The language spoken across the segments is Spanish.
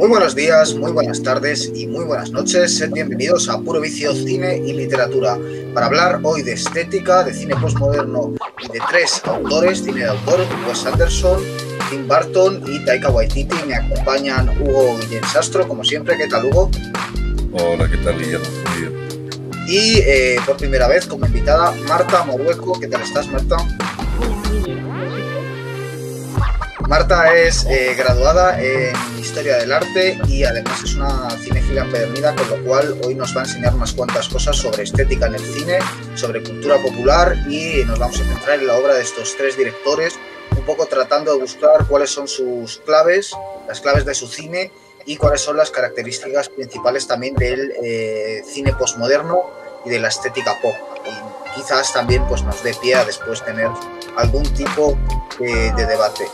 Muy buenos días, muy buenas tardes y muy buenas noches. Sed bienvenidos a Puro Vicio Cine y Literatura para hablar hoy de estética, de cine postmoderno y de tres autores, cine de autor, Wes Anderson, Tim Burton y Taika Waititi. Me acompañan Hugo Guillén Sastro, como siempre. ¿Qué tal, Hugo? Hola, ¿qué tal, Guillermo? Y eh, por primera vez como invitada Marta Morueco. ¿Qué tal estás, Marta? Marta es eh, graduada en Historia del Arte y además es una cinéfila empedernida, con lo cual hoy nos va a enseñar unas cuantas cosas sobre estética en el cine, sobre cultura popular y nos vamos a centrar en la obra de estos tres directores, un poco tratando de buscar cuáles son sus claves, las claves de su cine y cuáles son las características principales también del eh, cine postmoderno y de la estética pop. Y quizás también pues, nos dé pie a después tener algún tipo de, de debate.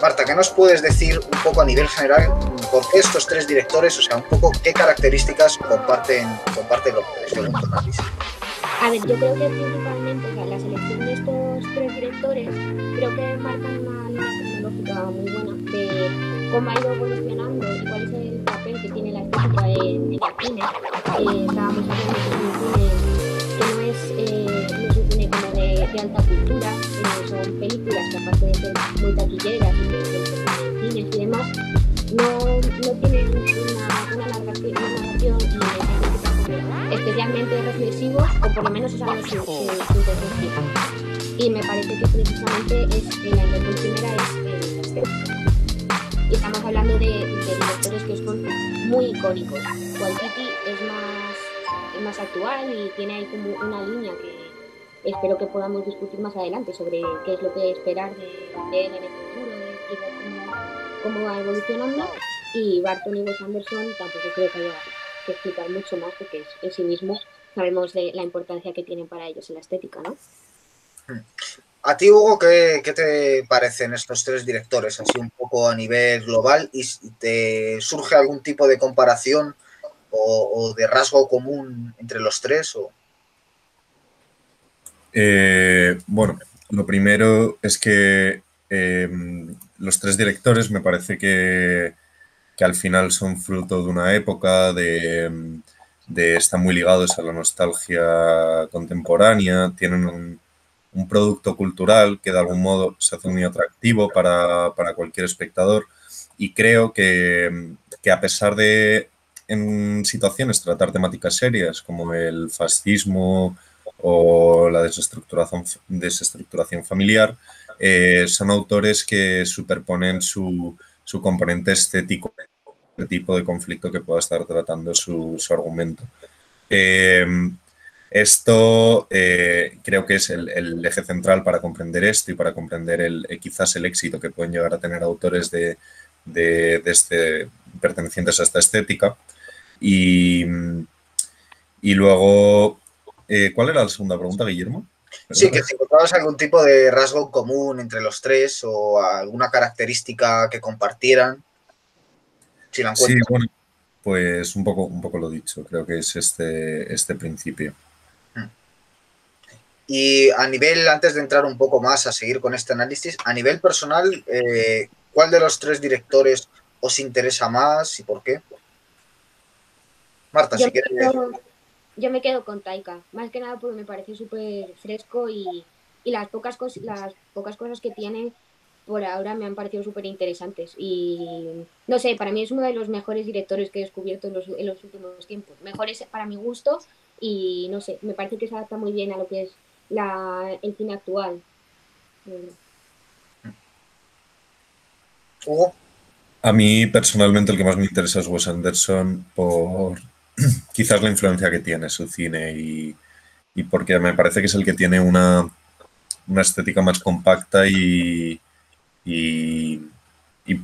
Marta, ¿qué nos puedes decir un poco a nivel general por qué estos tres directores, o sea, un poco qué características comparten, comparten los tres? A ver, yo creo que principalmente o sea, la selección de estos tres directores creo que marcan una línea tecnológica muy buena de cómo ha ido evolucionando y cuál es el papel que tiene la estética en, el cine. Eh, estábamos hablando de eh, no cine como de, de alta cultura, eh, son películas que aparte de ser muy taquilleras y que en cines y demás, no, no tienen una, una narración, una narración mensajes especialmente reflexivos, o por lo menos esa es su, su. Y me parece que precisamente es, la intención primera es eh, la estética. Y estamos hablando de, de, directores que son muy icónicos. Waititi es más, más actual y tiene ahí como una línea que espero que podamos discutir más adelante sobre qué es lo que esperar de, él en el futuro y ver cómo va evolucionando. Y Barton y Wes Anderson tampoco creo que haya que explicar mucho más porque es, en sí mismo sabemos de la importancia que tienen para ellos en la estética, ¿no? A ti, Hugo, ¿qué, ¿qué, te parecen estos tres directores, así un poco a nivel global? ¿Y te surge algún tipo de comparación o, de rasgo común entre los tres? O... Eh, bueno, lo primero es que eh, los tres directores me parece que, que, al final son fruto de una época, de, de están muy ligados a la nostalgia contemporánea, tienen un, un, producto cultural que de algún modo se hace muy atractivo para, para cualquier espectador y creo que, que a pesar de en situaciones tratar temáticas serias como el fascismo, o la desestructuración, desestructuración familiar, eh, son autores que superponen su, su, componente estético, el tipo de conflicto que pueda estar tratando su, su argumento. Eh, esto eh, creo que es el, el, eje central para comprender esto y para comprender el, quizás el éxito que pueden llegar a tener autores de, de, de este, pertenecientes a esta estética. Y, y luego eh, ¿Cuál era la segunda pregunta, Guillermo? Sí, que si encontrabas algún tipo de rasgo común entre los tres o alguna característica que compartieran. Si la sí, bueno, pues un poco, un poco lo dicho, creo que es este, este principio. Hmm. Y a nivel, antes de entrar un poco más a seguir con este análisis, a nivel personal, eh, ¿cuál de los tres directores os interesa más y por qué? Marta, Yo si quieres. Yo me quedo con Taika, más que nada porque me pareció súper fresco y, y, las, pocas las pocas cosas que tiene por ahora me han parecido súper interesantes. Y no sé, para mí es uno de los mejores directores que he descubierto en los, en los últimos tiempos. Mejores para mi gusto y no sé, me parece que se adapta muy bien a lo que es la, el cine actual. ¿Hugo? A mí personalmente el que más me interesa es Wes Anderson por quizás la influencia que tiene su cine y, y, porque me parece que es el que tiene una, una estética más compacta y, y,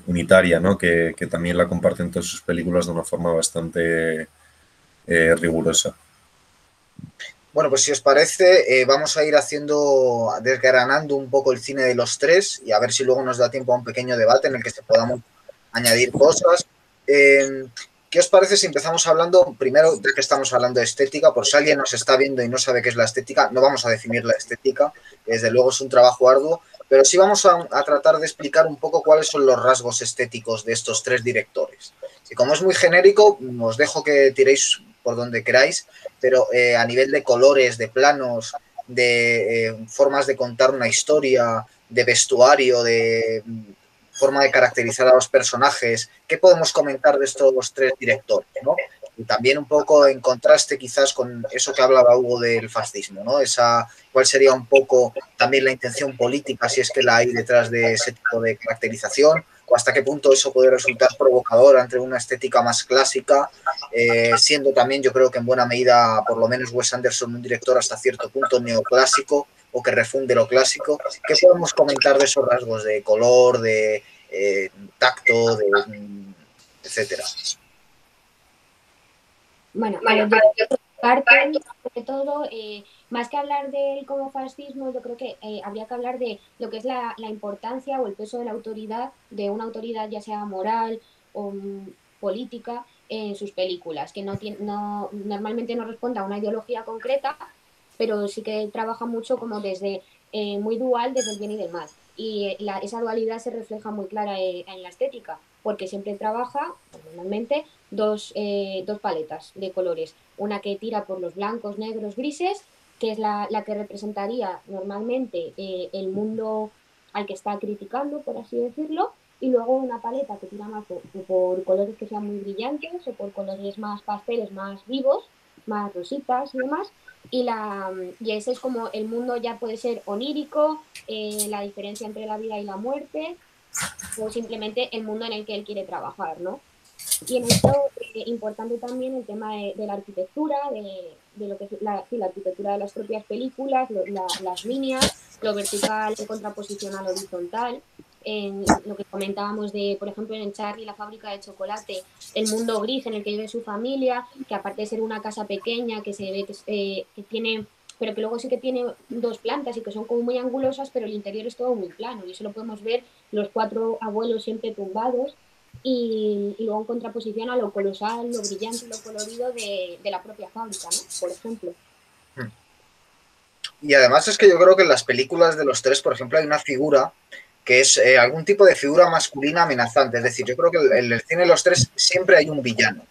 unitaria, ¿no? Que, que, también la comparte en todas sus películas de una forma bastante eh, rigurosa. Bueno, pues si os parece, eh, vamos a ir haciendo, desgranando un poco el cine de los tres y a ver si luego nos da tiempo a un pequeño debate en el que se podamos añadir cosas. Eh, ¿Qué os parece si empezamos hablando, primero, de que estamos hablando de estética? Por si alguien nos está viendo y no sabe qué es la estética, no vamos a definir la estética, desde luego es un trabajo arduo, pero sí vamos a, tratar de explicar un poco cuáles son los rasgos estéticos de estos tres directores. Y como es muy genérico, os dejo que tiréis por donde queráis, pero eh, a nivel de colores, de planos, de eh, formas de contar una historia, de vestuario, de forma de caracterizar a los personajes, ¿qué podemos comentar de estos tres directores? Y también un poco en contraste quizás con eso que hablaba Hugo del fascismo, ¿no? Esa, ¿Cuál sería un poco también la intención política, si es que la hay detrás de ese tipo de caracterización? o hasta qué punto eso puede resultar provocador entre una estética más clásica, eh, siendo también yo creo que en buena medida, por lo menos Wes Anderson, un director hasta cierto punto neoclásico o que refunde lo clásico. ¿Qué podemos comentar de esos rasgos de color, de eh, tacto, de, etcétera? Bueno, bueno sobre todo, eh, más que hablar del como fascismo, yo creo que eh, habría que hablar de lo que es la, importancia o el peso de la autoridad, de una autoridad ya sea moral o mm, política, en sus películas, que no, tiene, no normalmente no responde a una ideología concreta, pero sí que trabaja mucho como desde eh, muy dual desde el bien y del mal. Y eh, esa dualidad se refleja muy clara en la estética, porque siempre trabaja, normalmente, dos, dos paletas de colores. Una que tira por los blancos, negros, grises que es la, que representaría normalmente eh, el mundo al que está criticando, por así decirlo, y luego una paleta que tira más por, colores que sean muy brillantes o por colores más pasteles, más vivos, más rositas y demás. Y, la, y ese es como el mundo ya puede ser onírico, eh, la diferencia entre la vida y la muerte, o simplemente el mundo en el que él quiere trabajar, ¿no? Y en esto eh, importante también el tema de, la arquitectura, de, de, lo que es la, arquitectura de las propias películas, las líneas, lo vertical en contraposición al horizontal. En lo que comentábamos de, por ejemplo, en Charlie, la fábrica de chocolate, el mundo gris en el que vive su familia, que aparte de ser una casa pequeña, que se ve que, eh, tiene pero que luego sí que tiene dos plantas y que son como muy angulosas, pero el interior es todo muy plano y eso lo podemos ver los cuatro abuelos siempre tumbados y, luego en contraposición a lo colosal, lo brillante, lo colorido de, la propia fábrica, ¿no? Por ejemplo. Hmm. Y además es que yo creo que en las películas de los tres, por ejemplo, hay una figura que es eh, algún tipo de figura masculina amenazante. Es decir, yo creo que en el cine de los tres siempre hay un villano.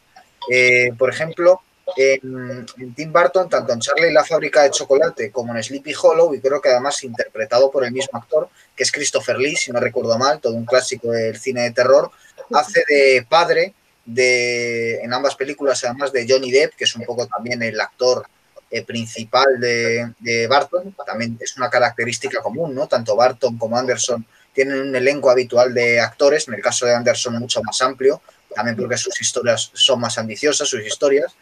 Eh, por ejemplo, en, Tim Burton, tanto en Charlie y la fábrica de chocolate como en Sleepy Hollow, y creo que además interpretado por el mismo actor, que es Christopher Lee, si no recuerdo mal, todo un clásico del cine de terror, hace de padre de, en ambas películas, además de Johnny Depp, que es un poco también el actor eh, principal de, de, Barton, también es una característica común, ¿no? Tanto Barton como Anderson tienen un elenco habitual de actores, en el caso de Anderson mucho más amplio, también porque sus historias son más ambiciosas, sus historias,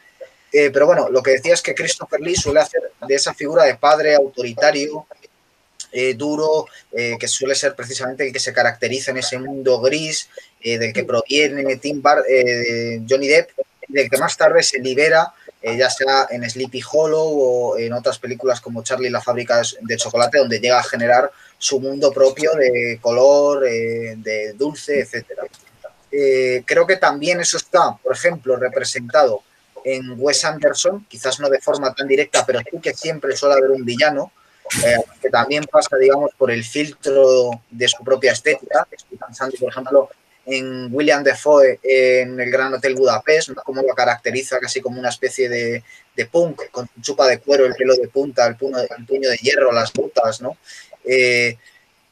eh, pero bueno, lo que decía es que Christopher Lee suele hacer de esa figura de padre autoritario, eh, duro, eh, que suele ser precisamente el que se caracteriza en ese mundo gris, del que proviene Tim Bar Johnny Depp, del que más tarde se libera, ya sea en Sleepy Hollow o en otras películas como Charlie la fábrica de chocolate, donde llega a generar su mundo propio de color, de dulce, etc. creo que también eso está, por ejemplo, representado en Wes Anderson, quizás no de forma tan directa, pero sí que siempre suele haber un villano, eh, que también pasa, digamos, por el filtro de su propia estética. Estoy pensando, por ejemplo, en William Defoe en el Gran Hotel Budapest, como lo caracteriza casi como una especie de, punk, con chupa de cuero, el pelo de punta, el puño, el puño de hierro, las botas, ¿no? Eh,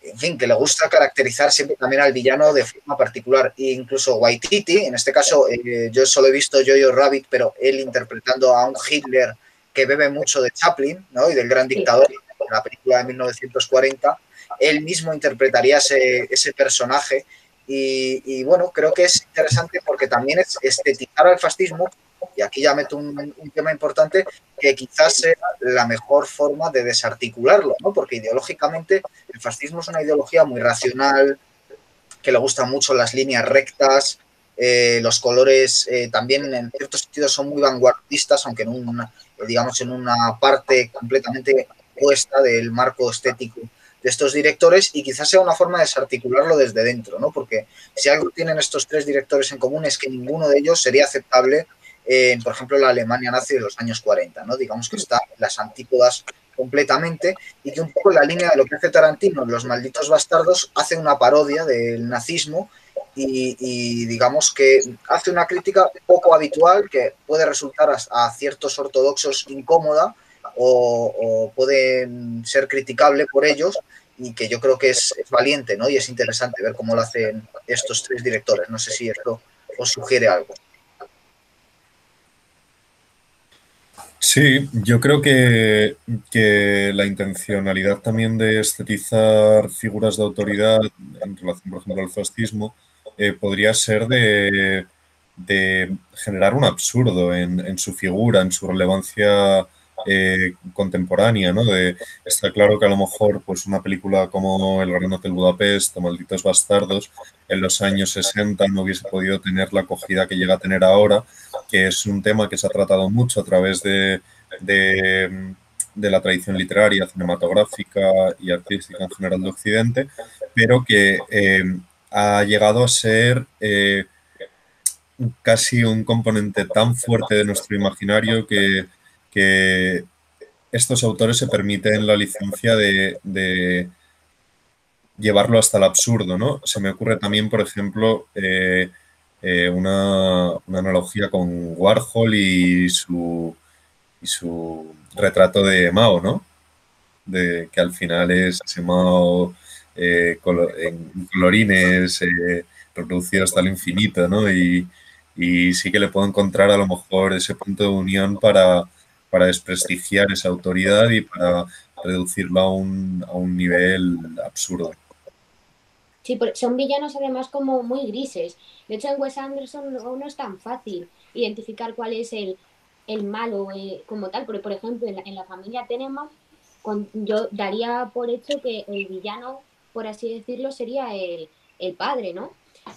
en fin, que le gusta caracterizar siempre también al villano de forma particular. E incluso Waititi, en este caso, eh, yo solo he visto Jojo Rabbit, pero él interpretando a un Hitler que bebe mucho de Chaplin, ¿no? Y del gran dictador, en la película de 1940, él mismo interpretaría ese, ese personaje. Y, bueno, creo que es interesante porque también es estetizar al fascismo y aquí ya meto un, tema importante, que quizás sea la mejor forma de desarticularlo, ¿no? porque ideológicamente el fascismo es una ideología muy racional, que le gustan mucho las líneas rectas, eh, los colores eh, también en ciertos sentidos son muy vanguardistas, aunque en una, digamos, en una parte completamente opuesta del marco estético de estos directores y quizás sea una forma de desarticularlo desde dentro, ¿no? Porque si algo tienen estos tres directores en común es que ninguno de ellos sería aceptable en, por ejemplo, la Alemania nazi de los años 40, ¿no? Digamos que está en las antípodas completamente y que un poco la línea de lo que hace Tarantino, Los malditos bastardos, hace una parodia del nazismo y, digamos que hace una crítica poco habitual que puede resultar a, ciertos ortodoxos incómoda o, puede ser criticable por ellos y que yo creo que es, valiente ¿no? y es interesante ver cómo lo hacen estos tres directores. No sé si esto os sugiere algo. Sí, yo creo que, que, la intencionalidad también de estetizar figuras de autoridad en relación, por ejemplo, al fascismo, eh, podría ser de, generar un absurdo en, su figura, en su relevancia eh, contemporánea, ¿no? De, está claro que a lo mejor pues una película como El Gran Hotel Budapest o Malditos Bastardos en los años 60 no hubiese podido tener la acogida que llega a tener ahora, que es un tema que se ha tratado mucho a través de, la tradición literaria, cinematográfica y artística en general de Occidente, pero que eh, ha llegado a ser eh, casi un componente tan fuerte de nuestro imaginario que, estos autores se permiten la licencia de, llevarlo hasta el absurdo, ¿no? Se me ocurre también, por ejemplo, eh, eh, una, analogía con Warhol y su, retrato de Mao, ¿no? Que al final es ese Mao eh, en colorines reproducidos hasta el infinito, ¿no? Y, sí que le puedo encontrar a lo mejor ese punto de unión para, para desprestigiar esa autoridad y para reducirlo a un, a un nivel absurdo. Sí, son villanos además como muy grises. De hecho, en Wes Anderson no, es tan fácil identificar cuál es el, el malo eh, como tal, porque por ejemplo en la, en la familia Tenema yo daría por hecho que el villano por así decirlo, sería el, padre, ¿no?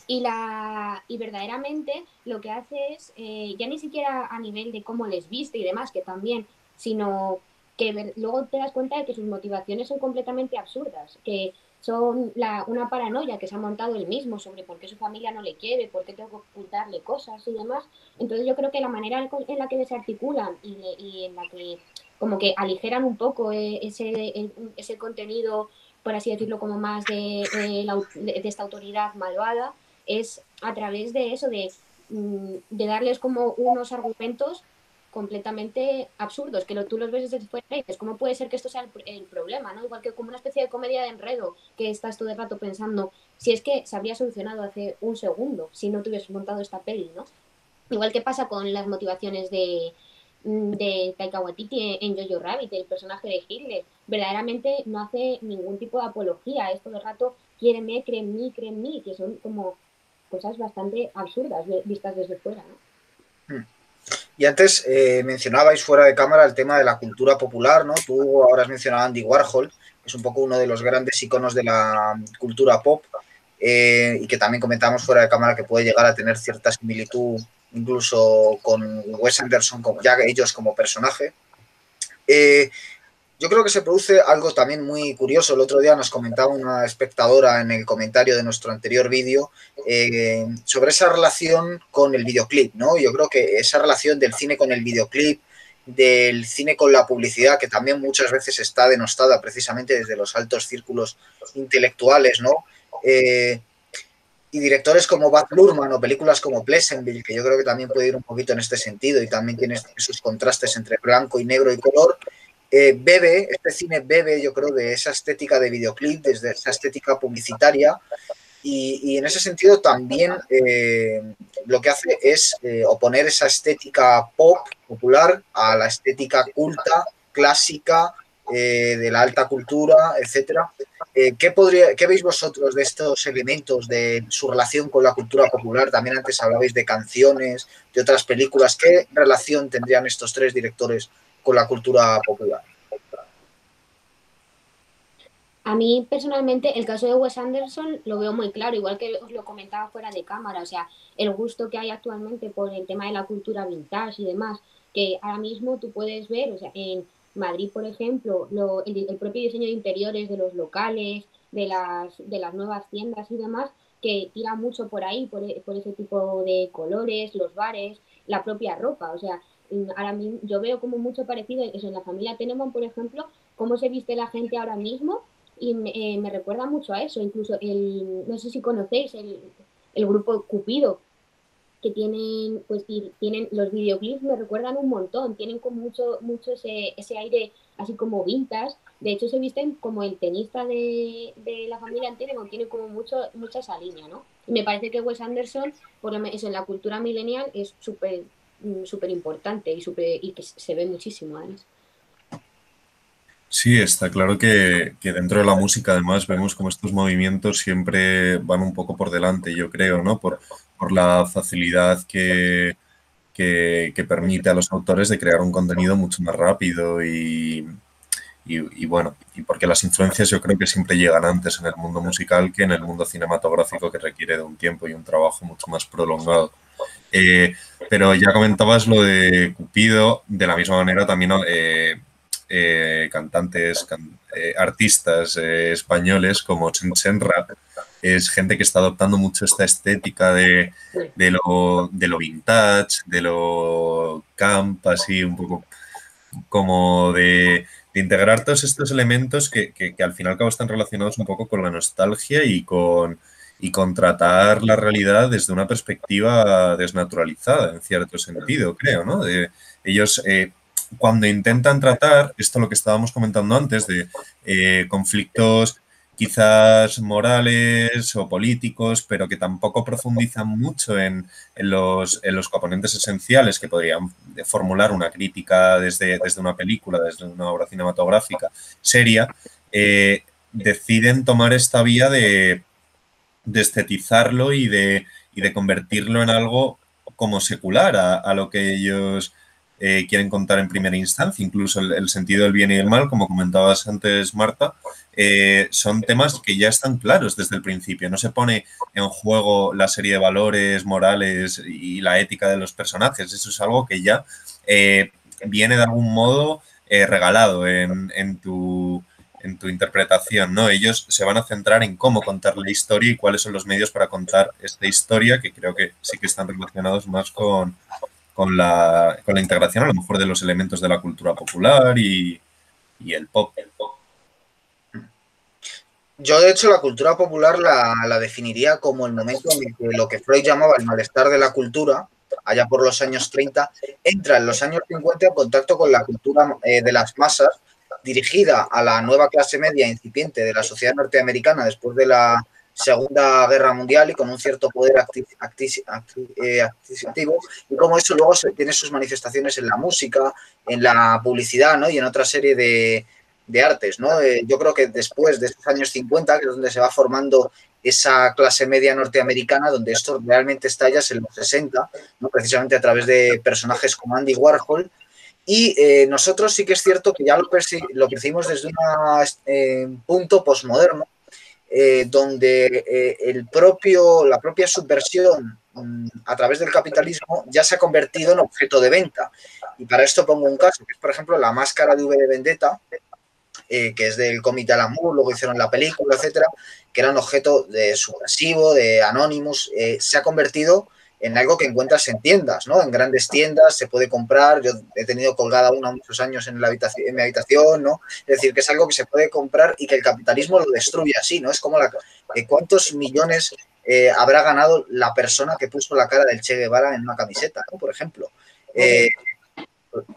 Y, la, y verdaderamente lo que hace es, eh, ya ni siquiera a nivel de cómo les viste y demás, que también, sino que luego te das cuenta de que sus motivaciones son completamente absurdas, que son la, una paranoia que se ha montado él mismo sobre por qué su familia no le quiere, por qué tengo que ocultarle cosas y demás. Entonces yo creo que la manera en la que desarticulan y, y en la que como que aligeran un poco eh, ese, ese contenido por así decirlo, como más de, esta autoridad malvada, es a través de eso, de, mm, de darles como unos argumentos completamente absurdos, que lo, tú los ves desde fuera y dices, ¿cómo puede ser que esto sea el, problema? ¿no? Igual que como una especie de comedia de enredo, que estás todo el rato pensando, si es que se habría solucionado hace un segundo, si no te montado esta peli, ¿no? Igual que pasa con las motivaciones de, Mm, de Taika Waititi en Jojo Rabbit, el personaje de Hitler, verdaderamente no hace ningún tipo de apología. Esto de rato, quiéreme, cree en mí, cree en mí, que son como cosas bastante absurdas vistas desde fuera. Hmm. Y antes eh, mencionabais fuera de cámara el tema de la cultura popular, ¿no? Tú ahora has mencionado a Andy Warhol, que es un poco uno de los grandes iconos de la cultura pop, eh, y que también comentamos fuera de cámara que puede llegar a tener cierta similitud incluso con Wes Anderson, como, ya ellos como personaje. Eh, yo creo que se produce algo también muy curioso. El otro día nos comentaba una espectadora en el comentario de nuestro anterior vídeo eh, sobre esa relación con el videoclip, ¿no? Yo creo que esa relación del cine con el videoclip, del cine con la publicidad, que también muchas veces está denostada precisamente desde los altos círculos intelectuales, ¿no? Eh, y directores como Baz Luhrmann o películas como Pleasantville, que yo creo que también puede ir un poquito en este sentido y también tiene esos contrastes entre blanco y negro y color, eh, bebe, este cine bebe, yo creo, de esa estética de videoclip, desde esa estética publicitaria, y, en ese sentido también eh, lo que hace es eh, oponer esa estética pop, popular, a la estética culta, clásica, de la alta cultura, etcétera. ¿qué, podría, ¿Qué veis vosotros de estos elementos, de su relación con la cultura popular? También antes hablabais de canciones, de otras películas. ¿Qué relación tendrían estos tres directores con la cultura popular? A mí personalmente el caso de Wes Anderson lo veo muy claro, igual que os lo comentaba fuera de cámara, o sea, el gusto que hay actualmente por el tema de la cultura vintage y demás, que ahora mismo tú puedes ver, o sea, en Madrid, por ejemplo, el, propio diseño de interiores de los locales, de las, de las nuevas tiendas y demás, que tira mucho por ahí, por, por ese tipo de colores, los bares, la propia ropa. O sea, ahora mismo yo veo como mucho parecido eso en la familia tenemos por ejemplo, cómo se viste la gente ahora mismo y me, eh, recuerda mucho a eso. Incluso el, no sé si conocéis el, el grupo Cupido, que tienen, pues tienen los videoclips me recuerdan un montón, tienen como mucho, mucho ese, ese aire así como vintage, de hecho se visten como el tenista de, la familia entera, tiene como mucho, mucha esa línea, ¿no? Y me parece que Wes Anderson, por lo menos en la cultura millennial, es súper súper importante y, super, y que se ve muchísimo además. Sí, está claro que, dentro de la música además vemos como estos movimientos siempre van un poco por delante, yo creo, ¿no? Por, por la facilidad que, que, permite a los autores de crear un contenido mucho más rápido y, y, bueno, y porque las influencias yo creo que siempre llegan antes en el mundo musical que en el mundo cinematográfico que requiere de un tiempo y un trabajo mucho más prolongado. Eh, pero ya comentabas lo de Cupido, de la misma manera también eh, eh, cantantes, artistas españoles como Chen es gente que está adoptando mucho esta estética de, lo, vintage, de lo camp, así un poco como de, integrar todos estos elementos que, al final y al cabo están relacionados un poco con la nostalgia y con, y con tratar la realidad desde una perspectiva desnaturalizada, en cierto sentido, creo, ¿no? Ellos cuando intentan tratar esto lo que estábamos comentando antes de eh, conflictos quizás morales o políticos, pero que tampoco profundizan mucho en, los, componentes esenciales que podrían formular una crítica desde, desde una película, desde una obra cinematográfica seria, eh, deciden tomar esta vía de, estetizarlo y de, de convertirlo en algo como secular a lo que ellos eh, quieren contar en primera instancia, incluso el, sentido del bien y el mal, como comentabas antes, Marta, eh, son temas que ya están claros desde el principio. No se pone en juego la serie de valores morales y la ética de los personajes. Eso es algo que ya eh, viene de algún modo regalado en, en, tu, en tu interpretación, ¿no? Ellos se van a centrar en cómo contar la historia y cuáles son los medios para contar esta historia, que creo que sí que están relacionados más con, con la, con la integración a lo mejor de los elementos de la cultura popular y, el pop. Yo, de hecho, la cultura popular la, definiría como el momento en que lo que Freud llamaba el malestar de la cultura, allá por los años 30, entra en los años 50 en contacto con la cultura eh, de las masas, dirigida a la nueva clase media incipiente de la sociedad norteamericana después de la Segunda Guerra Mundial y con un cierto poder eh, adquisitivo y como eso luego tiene sus manifestaciones en la música, en la publicidad ¿no? y en otra serie de, artes. ¿no? Eh, yo creo que después de estos años 50, que es donde se va formando esa clase media norteamericana, donde esto realmente estalla en los 60, ¿no? precisamente a través de personajes como Andy Warhol, y eh, nosotros sí que es cierto que ya lo, percibimos desde un punto postmoderno, eh, donde eh, el propio, la propia subversión mm, a través del capitalismo ya se ha convertido en objeto de venta. Y para esto pongo un caso, que es por ejemplo la máscara de V de Vendetta, eh, que es del Comité Amour, luego hicieron la película, etcétera, que era un objeto de subversivo, de Anonymous, se ha convertido en algo que encuentras en tiendas, ¿no? En grandes tiendas se puede comprar. Yo he tenido colgada una muchos años en, la habitación, en mi habitación, ¿no? Es decir, que es algo que se puede comprar y que el capitalismo lo destruye así, ¿no? Es como la, eh, cuántos millones eh, habrá ganado la persona que puso la cara del Che Guevara en una camiseta, ¿no? Por ejemplo. Eh,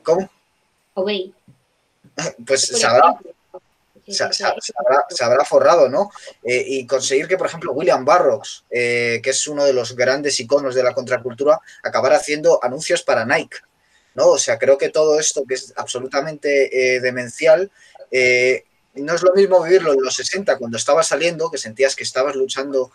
¿Cómo? Pues sabrá, se, habrá, forrado, ¿no? Eh, y conseguir que, por ejemplo, William Barrocks, eh, que es uno de los grandes iconos de la contracultura, acabara haciendo anuncios para Nike, ¿no? O sea, creo que todo esto que es absolutamente eh, demencial, no es lo mismo vivirlo en los 60 cuando estaba saliendo, que sentías que estabas luchando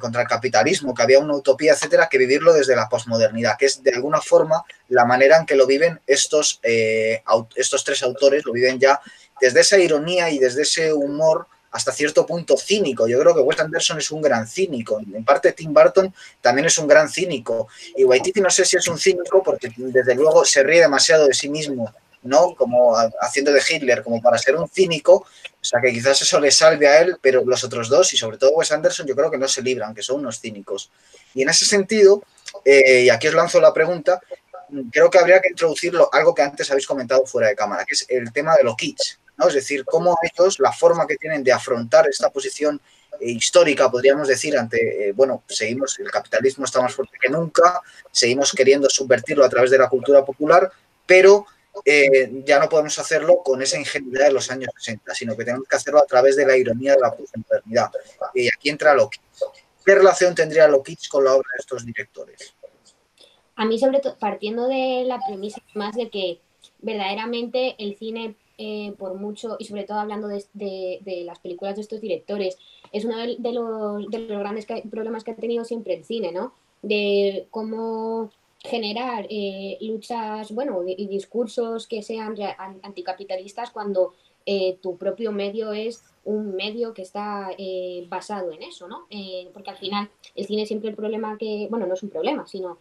contra el capitalismo, que había una utopía, etcétera, que vivirlo desde la posmodernidad, que es de alguna forma la manera en que lo viven estos, estos tres autores, lo viven ya desde esa ironía y desde ese humor hasta cierto punto cínico. Yo creo que Wes Anderson es un gran cínico. En parte Tim Burton también es un gran cínico. Y Waititi no sé si es un cínico porque desde luego se ríe demasiado de sí mismo, ¿no? Como haciendo de Hitler, como para ser un cínico. O sea que quizás eso le salve a él, pero los otros dos, y sobre todo Wes Anderson, yo creo que no se libran, que son unos cínicos. Y en ese sentido, eh, y aquí os lanzo la pregunta, creo que habría que introducirlo, algo que antes habéis comentado fuera de cámara, que es el tema de los kits. Es decir, cómo ellos, la forma que tienen de afrontar esta posición histórica, podríamos decir, ante, eh, bueno, seguimos, el capitalismo está más fuerte que nunca, seguimos queriendo subvertirlo a través de la cultura popular, pero eh, ya no podemos hacerlo con esa ingenuidad de los años 60, sino que tenemos que hacerlo a través de la ironía de la modernidad. Y aquí entra lo ¿Qué relación tendría lo con la obra de estos directores? A mí, sobre todo, partiendo de la premisa más de que verdaderamente el cine eh, por mucho, y sobre todo hablando de, las películas de estos directores, es uno de, los, grandes problemas que ha tenido siempre el cine, ¿no? De cómo generar eh, luchas, bueno, y discursos que sean anticapitalistas cuando eh, tu propio medio es un medio que está basado en eso, ¿no? porque al final el cine siempre el problema que, bueno, no es un problema, sino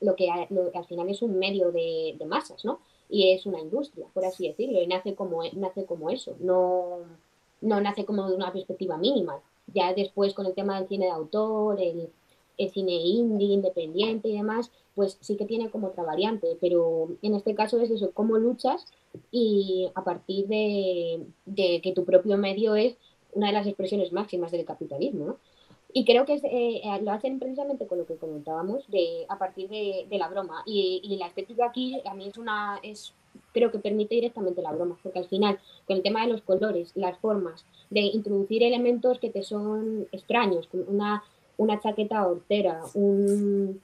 lo, que, al final es un medio de, de masas, ¿no? y es una industria, por así decirlo, y nace como, nace como eso, no, no nace como de una perspectiva mínima. Ya después con el tema del cine de autor, el, cine indie, independiente y demás, pues sí que tiene como otra variante, pero en este caso es eso, cómo luchas y a partir de, de que tu propio medio es una de las expresiones máximas del capitalismo, ¿no? Y creo que eh, lo hacen precisamente con lo que comentábamos, de, a partir de, la broma. Y, la estética aquí a mí es una, es, creo que permite directamente la broma, porque al final, con el tema de los colores, las formas, de introducir elementos que te son extraños, una, una chaqueta hortera, un,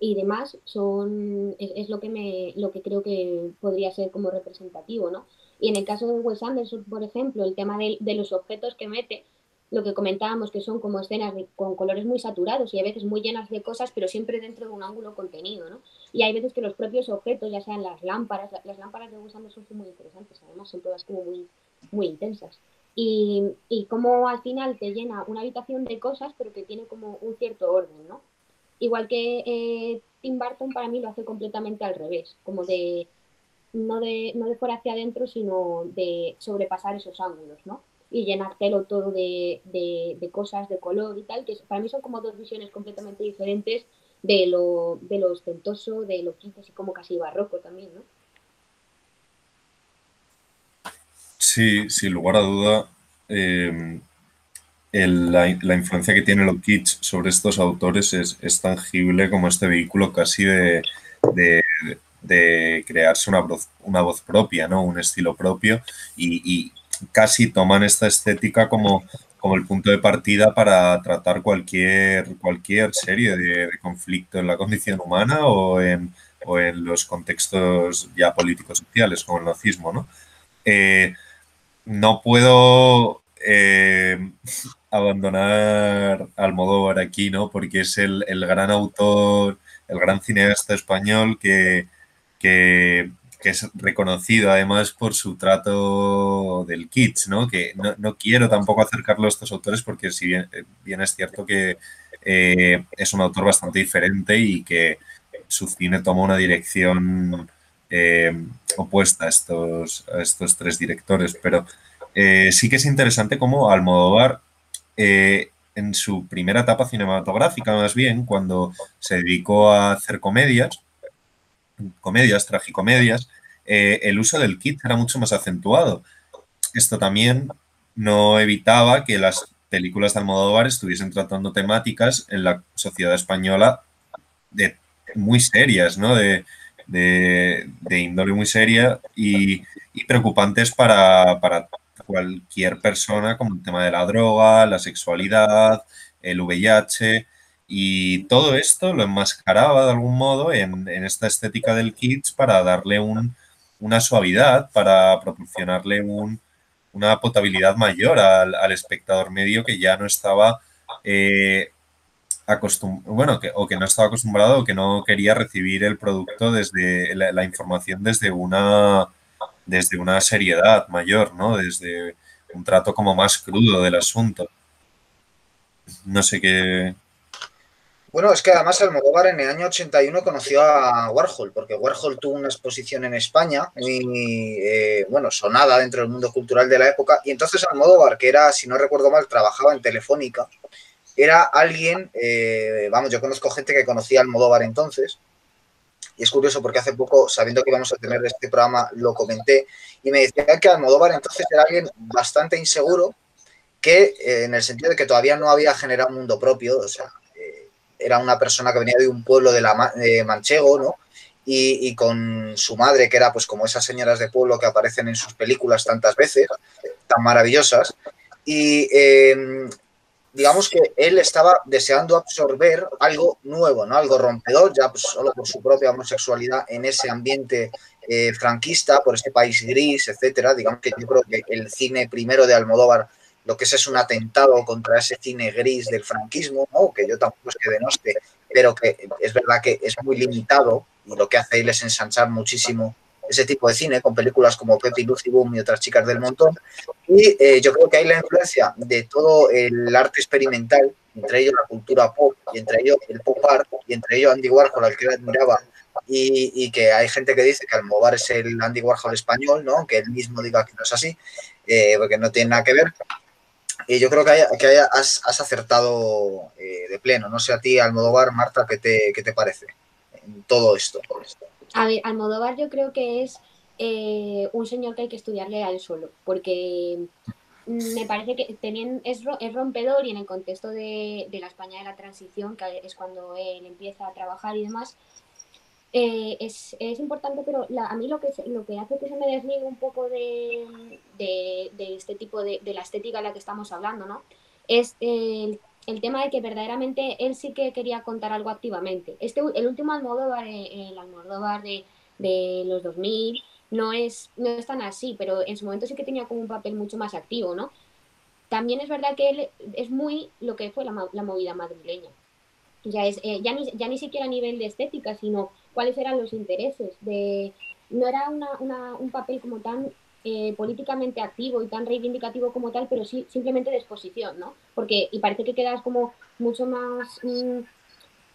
y demás, son, es, lo, que me, lo que creo que podría ser como representativo, ¿no? Y en el caso de Wes Anderson, por ejemplo, el tema de, de los objetos que mete, lo que comentábamos, que son como escenas con colores muy saturados y a veces muy llenas de cosas, pero siempre dentro de un ángulo contenido, ¿no? Y hay veces que los propios objetos, ya sean las lámparas, las lámparas de Wes Anderson son muy interesantes, además son todas como muy, muy intensas. Y, y como al final te llena una habitación de cosas, pero que tiene como un cierto orden, ¿no? Igual que eh, Tim Burton para mí lo hace completamente al revés, como de no de, no de fuera hacia adentro, sino de sobrepasar esos ángulos, ¿no? y llenártelo todo de, de, cosas de color y tal, que para mí son como dos visiones completamente diferentes de lo, de lo ostentoso, de lo quinto, así como casi barroco también, ¿no? Sí, sin lugar a duda, em, la, influencia que tiene los kits sobre estos autores es, tangible como este vehículo casi de, de, crearse una voz, una voz propia, ¿no? Un estilo propio y casi toman esta estética como, como el punto de partida para tratar cualquier, cualquier serie de, conflicto en la condición humana o en, o en, los contextos ya políticos sociales, como el nazismo, ¿no? Eh, no puedo eh, abandonar Almodóvar aquí, ¿no? Porque es el, el, gran autor, el gran cineasta español que, que es reconocido además por su trato del kitsch, ¿no? Que no, quiero tampoco acercarlo a estos autores porque si bien, eh, bien es cierto que eh, es un autor bastante diferente y que su cine toma una dirección eh, opuesta a estos, a estos tres directores, pero sí que es interesante cómo Almodóvar en su primera etapa cinematográfica, más bien, cuando se dedicó a hacer comedias, comedias, tragicomedias, eh, el uso del kit era mucho más acentuado. Esto también no evitaba que las películas de Almodóvar estuviesen tratando temáticas en la sociedad española de, muy serias, ¿no? De, índole muy seria y, preocupantes para, para, cualquier persona, como el tema de la droga, la sexualidad, el VIH, y todo esto lo enmascaraba de algún modo en, esta estética del kits para darle una suavidad, para proporcionarle una potabilidad mayor al, espectador medio que ya no estaba eh, acostumbrado, bueno, que, o que no estaba acostumbrado o que no quería recibir el producto desde la, información desde una, desde una seriedad mayor, ¿no? Desde un trato como más crudo del asunto. No sé qué, bueno, es que además Almodóvar en el año 81 conoció a Warhol, porque Warhol tuvo una exposición en España muy, eh, bueno, sonada dentro del mundo cultural de la época, y entonces Almodóvar, que era, si no recuerdo mal, trabajaba en Telefónica, era alguien, eh, vamos, yo conozco gente que conocía a Almodóvar entonces, y es curioso porque hace poco, sabiendo que íbamos a tener este programa, lo comenté, y me decía que Almodóvar entonces era alguien bastante inseguro, que eh, en el sentido de que todavía no había generado un mundo propio, o sea, eh, era una persona que venía de un pueblo de, la, manchego, ¿no? Y, con su madre, que era pues como esas señoras de pueblo que aparecen en sus películas tantas veces, tan maravillosas. Y digamos que él estaba deseando absorber algo nuevo, ¿no? Algo rompedor, ya pues, solo por su propia homosexualidad en ese ambiente eh, franquista, por ese país gris, etcétera. Digamos que yo creo que el cine primero de Almodóvar lo que es es un atentado contra ese cine gris del franquismo, ¿no? que yo tampoco es que denoste, pero que es verdad que es muy limitado y lo que hace él es ensanchar muchísimo ese tipo de cine con películas como Pepe y Lucy Boom y otras chicas del montón. Y eh, yo creo que hay la influencia de todo el arte experimental, entre ellos la cultura pop y entre ellos el pop art y entre ellos Andy Warhol, al que admiraba. Y, que hay gente que dice que Almodóvar es el Andy Warhol español, ¿no? que él mismo diga que no es así, eh, porque no tiene nada que ver. Y yo creo que, que has, acertado eh, de pleno. No sé a ti, Almodóvar, Marta, ¿qué te, qué te parece en todo esto? A ver, Almodóvar yo creo que es eh, un señor que hay que estudiarle a él solo, porque me parece que es, es rompedor y en el contexto de, de, la España de la transición, que es cuando él empieza a trabajar y demás, eh, es, es, importante, pero a mí lo que, lo que hace que se me desligue un poco de, de, este tipo de, de, la estética en la que estamos hablando, ¿no? Es el, el, tema de que verdaderamente él sí que quería contar algo activamente. Este, el último Almodóvar, eh, el Almodóvar de, de los 2000, no es, no es tan así, pero en su momento sí que tenía como un papel mucho más activo, ¿no? También es verdad que él es muy lo que fue la, movida madrileña. Ya, es, eh, ya, ni, ya ni siquiera a nivel de estética, sino cuáles eran los intereses. De, no era una, un papel como tan eh, políticamente activo y tan reivindicativo como tal, pero sí simplemente de exposición, ¿no? Porque, y parece que quedas como mucho más, mm,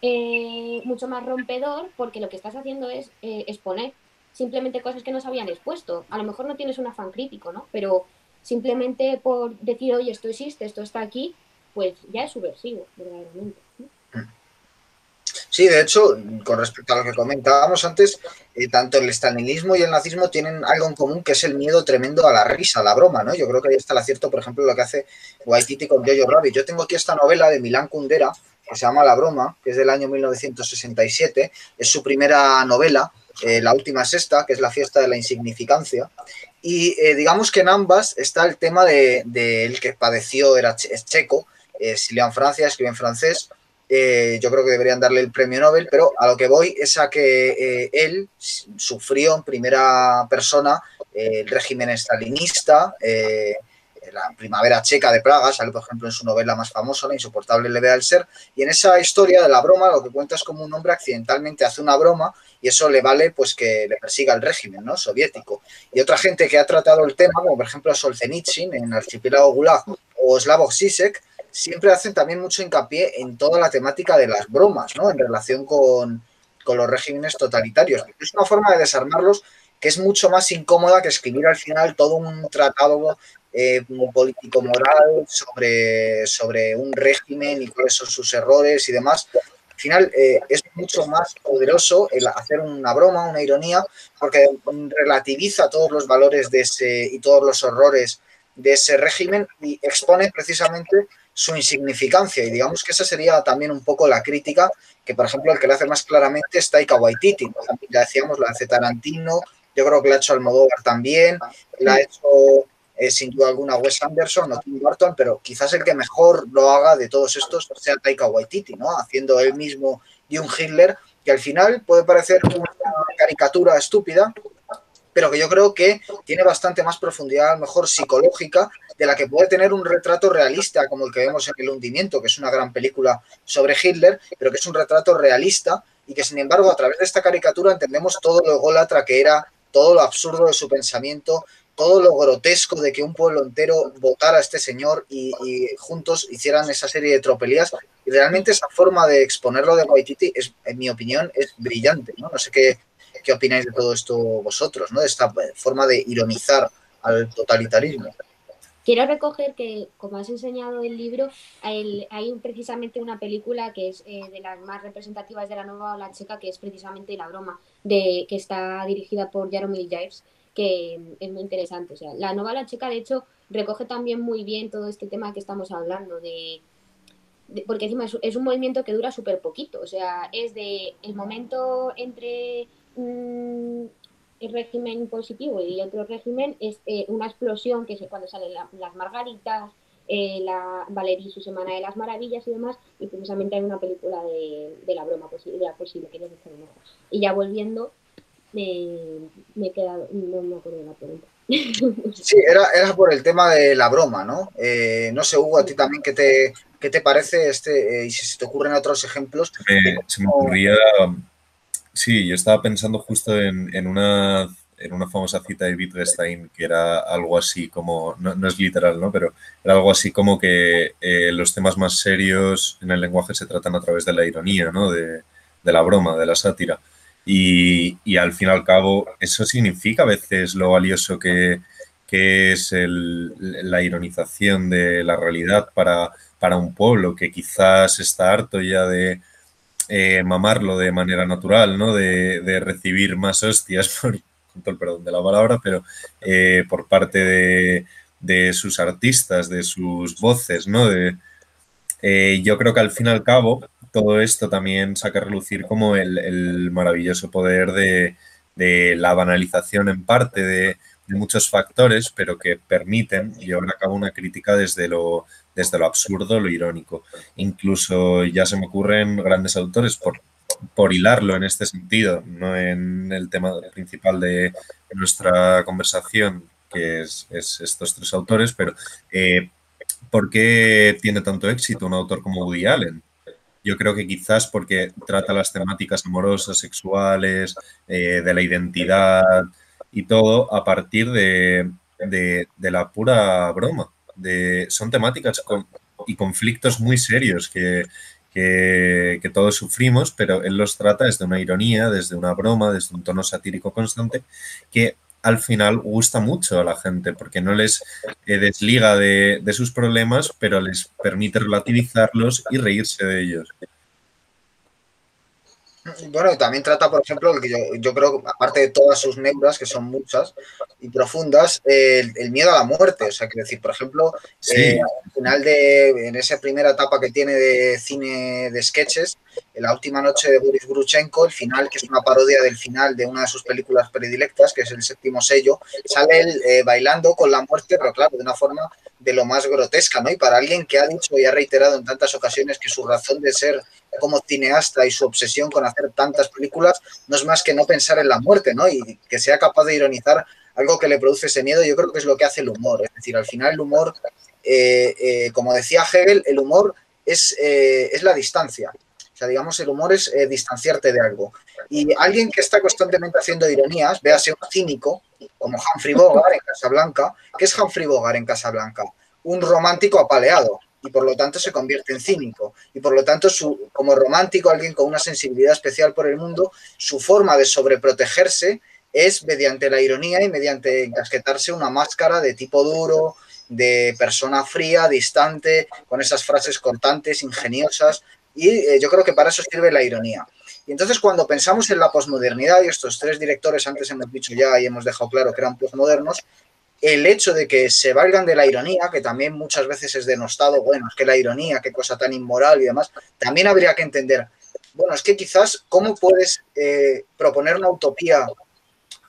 eh, mucho más rompedor porque lo que estás haciendo es eh, exponer simplemente cosas que no se habían expuesto. A lo mejor no tienes un afán crítico, ¿no? Pero simplemente por decir, oye, esto existe, esto está aquí, pues ya es subversivo, verdaderamente. Sí, de hecho, con respecto a lo que comentábamos antes, eh, tanto el estalinismo y el nazismo tienen algo en común que es el miedo tremendo a la risa, a la broma, ¿no? Yo creo que ahí está el acierto, por ejemplo, lo que hace Waititi con Jojo Rabbit. Yo tengo aquí esta novela de Milán Kundera, que se llama La broma, que es del año 1967, es su primera novela, eh, la última sexta, que es La fiesta de la insignificancia, y eh, digamos que en ambas está el tema de, el que padeció, era es checo, es en Francia, escribe en francés, eh, yo creo que deberían darle el premio Nobel, pero a lo que voy es a que eh, él sufrió en primera persona eh, el régimen estalinista, la primavera checa de Praga, sale por ejemplo en su novela más famosa, La insoportable levedad del ser, y en esa historia de la broma lo que cuenta es como un hombre accidentalmente hace una broma y eso le vale pues que le persiga el régimen ¿no? soviético. Y otra gente que ha tratado el tema, como por ejemplo Solzhenitsyn en Archipiélago Gulag o Slavoj Zizek, siempre hacen también mucho hincapié en toda la temática de las bromas, ¿no? En relación con, los regímenes totalitarios. Es una forma de desarmarlos que es mucho más incómoda que escribir al final todo un tratado eh, político-moral sobre, sobre un régimen y cuáles son sus errores y demás. Al final eh, es mucho más poderoso el hacer una broma, una ironía, porque relativiza todos los valores de ese y todos los horrores de ese régimen y expone precisamente su insignificancia. Y digamos que esa sería también un poco la crítica que, por ejemplo, el que le hace más claramente es Taika Waititi. Ya decíamos, la hace Tarantino, yo creo que la ha hecho Almodóvar también, la ha hecho eh, sin duda alguna Wes Anderson o Tim Burton, pero quizás el que mejor lo haga de todos estos sea Taika Waititi, ¿no? Haciendo él mismo y un Hitler que al final puede parecer una caricatura estúpida, pero que yo creo que tiene bastante más profundidad, a lo mejor psicológica, de la que puede tener un retrato realista, como el que vemos en El hundimiento, que es una gran película sobre Hitler, pero que es un retrato realista y que, sin embargo, a través de esta caricatura entendemos todo lo ególatra que era, todo lo absurdo de su pensamiento, todo lo grotesco de que un pueblo entero votara a este señor y, juntos hicieran esa serie de tropelías. Y realmente esa forma de exponerlo de Waititi, es, en mi opinión, es brillante. No, no sé qué, qué opináis de todo esto vosotros, ¿no? de esta forma de ironizar al totalitarismo. Quiero recoger que, como has enseñado el libro, hay, precisamente una película que es eh, de las más representativas de la nueva ola checa, que es precisamente La broma, de, que está dirigida por Jaromir Jaers, que es muy interesante. O sea, la nueva ola checa, de hecho, recoge también muy bien todo este tema que estamos hablando de, porque encima es, un movimiento que dura súper poquito, o sea, es de el momento entre mm, el régimen positivo y otro régimen es eh, una explosión que es cuando salen las margaritas, eh, la Valeria y su Semana de las Maravillas y demás, y precisamente hay una película de, la broma posible, posible que Y ya volviendo, me, me he quedado, no me acuerdo de la pregunta. Sí, era, era por el tema de la broma, ¿no? Eh, no sé, Hugo, a ti también, ¿qué te, qué te parece este? Eh, y si se te ocurren otros ejemplos. se me ocurría, sí, yo estaba pensando justo en, en una en una famosa cita de Wittgenstein que era algo así como, no, es literal, ¿no? Pero era algo así como que eh, los temas más serios en el lenguaje se tratan a través de la ironía, ¿no? De, la broma, de la sátira. Y, al fin y al cabo, eso significa a veces lo valioso que, es la ironización de la realidad para, para un pueblo que quizás está harto ya de, eh, mamarlo de manera natural, ¿no? De, recibir más hostias por, con todo el perdón de la palabra, pero eh, por parte de, sus artistas, de sus voces, ¿no? Eh, yo creo que al fin y al cabo todo esto también saca a relucir como el, maravilloso poder de, la banalización en parte de, muchos factores, pero que permiten llevar a cabo una crítica desde lo, desde lo absurdo, lo irónico. Incluso ya se me ocurren grandes autores, por, por hilarlo en este sentido, no en el tema principal de nuestra conversación, que es, estos tres autores, pero eh, ¿por qué tiene tanto éxito un autor como Woody Allen? Yo creo que quizás porque trata las temáticas amorosas, sexuales, eh, de la identidad y todo a partir de, la pura broma. Son temáticas y conflictos muy serios que, que, todos sufrimos, pero él los trata desde una ironía, desde una broma, desde un tono satírico constante, que al final gusta mucho a la gente, porque no les eh, desliga de, de sus problemas, pero les permite relativizarlos y reírse de ellos. Bueno, y también trata, por ejemplo, que yo, creo, aparte de todas sus neuras, que son muchas y profundas, el, miedo a la muerte. O sea, quiero decir, por ejemplo, eh, al final de, en esa primera etapa que tiene de cine de sketches, en la última noche de Boris Gruchenko, el final, que es una parodia del final de una de sus películas predilectas, que es El séptimo sello, sale él eh, bailando con la muerte, pero claro, de una forma de lo más grotesca, ¿no? Y para alguien que ha dicho y ha reiterado en tantas ocasiones que su razón de ser como cineasta y su obsesión con hacer tantas películas no es más que no pensar en la muerte, ¿no? Y que sea capaz de ironizar algo que le produce ese miedo, yo creo que es lo que hace el humor. Es decir, al final el humor, eh, eh, como decía Hegel, el humor es, eh, es la distancia. O sea, digamos, el humor es distanciarte de algo. Y alguien que está constantemente haciendo ironías, véase un cínico, como Humphrey Bogart en Casablanca. ¿Qué es Humphrey Bogart en Casablanca? Un romántico apaleado y por lo tanto se convierte en cínico. Y por lo tanto, su, como romántico, alguien con una sensibilidad especial por el mundo, su forma de sobreprotegerse es mediante la ironía y mediante encasquetarse una máscara de tipo duro, de persona fría, distante, con esas frases cortantes, ingeniosas. Y eh, yo creo que para eso sirve la ironía. Y entonces cuando pensamos en la posmodernidad, y estos tres directores antes hemos dicho ya y hemos dejado claro que eran posmodernos, el hecho de que se valgan de la ironía, que también muchas veces es denostado, bueno, es que la ironía, qué cosa tan inmoral y demás, también habría que entender, bueno, es que quizás cómo puedes eh, proponer una utopía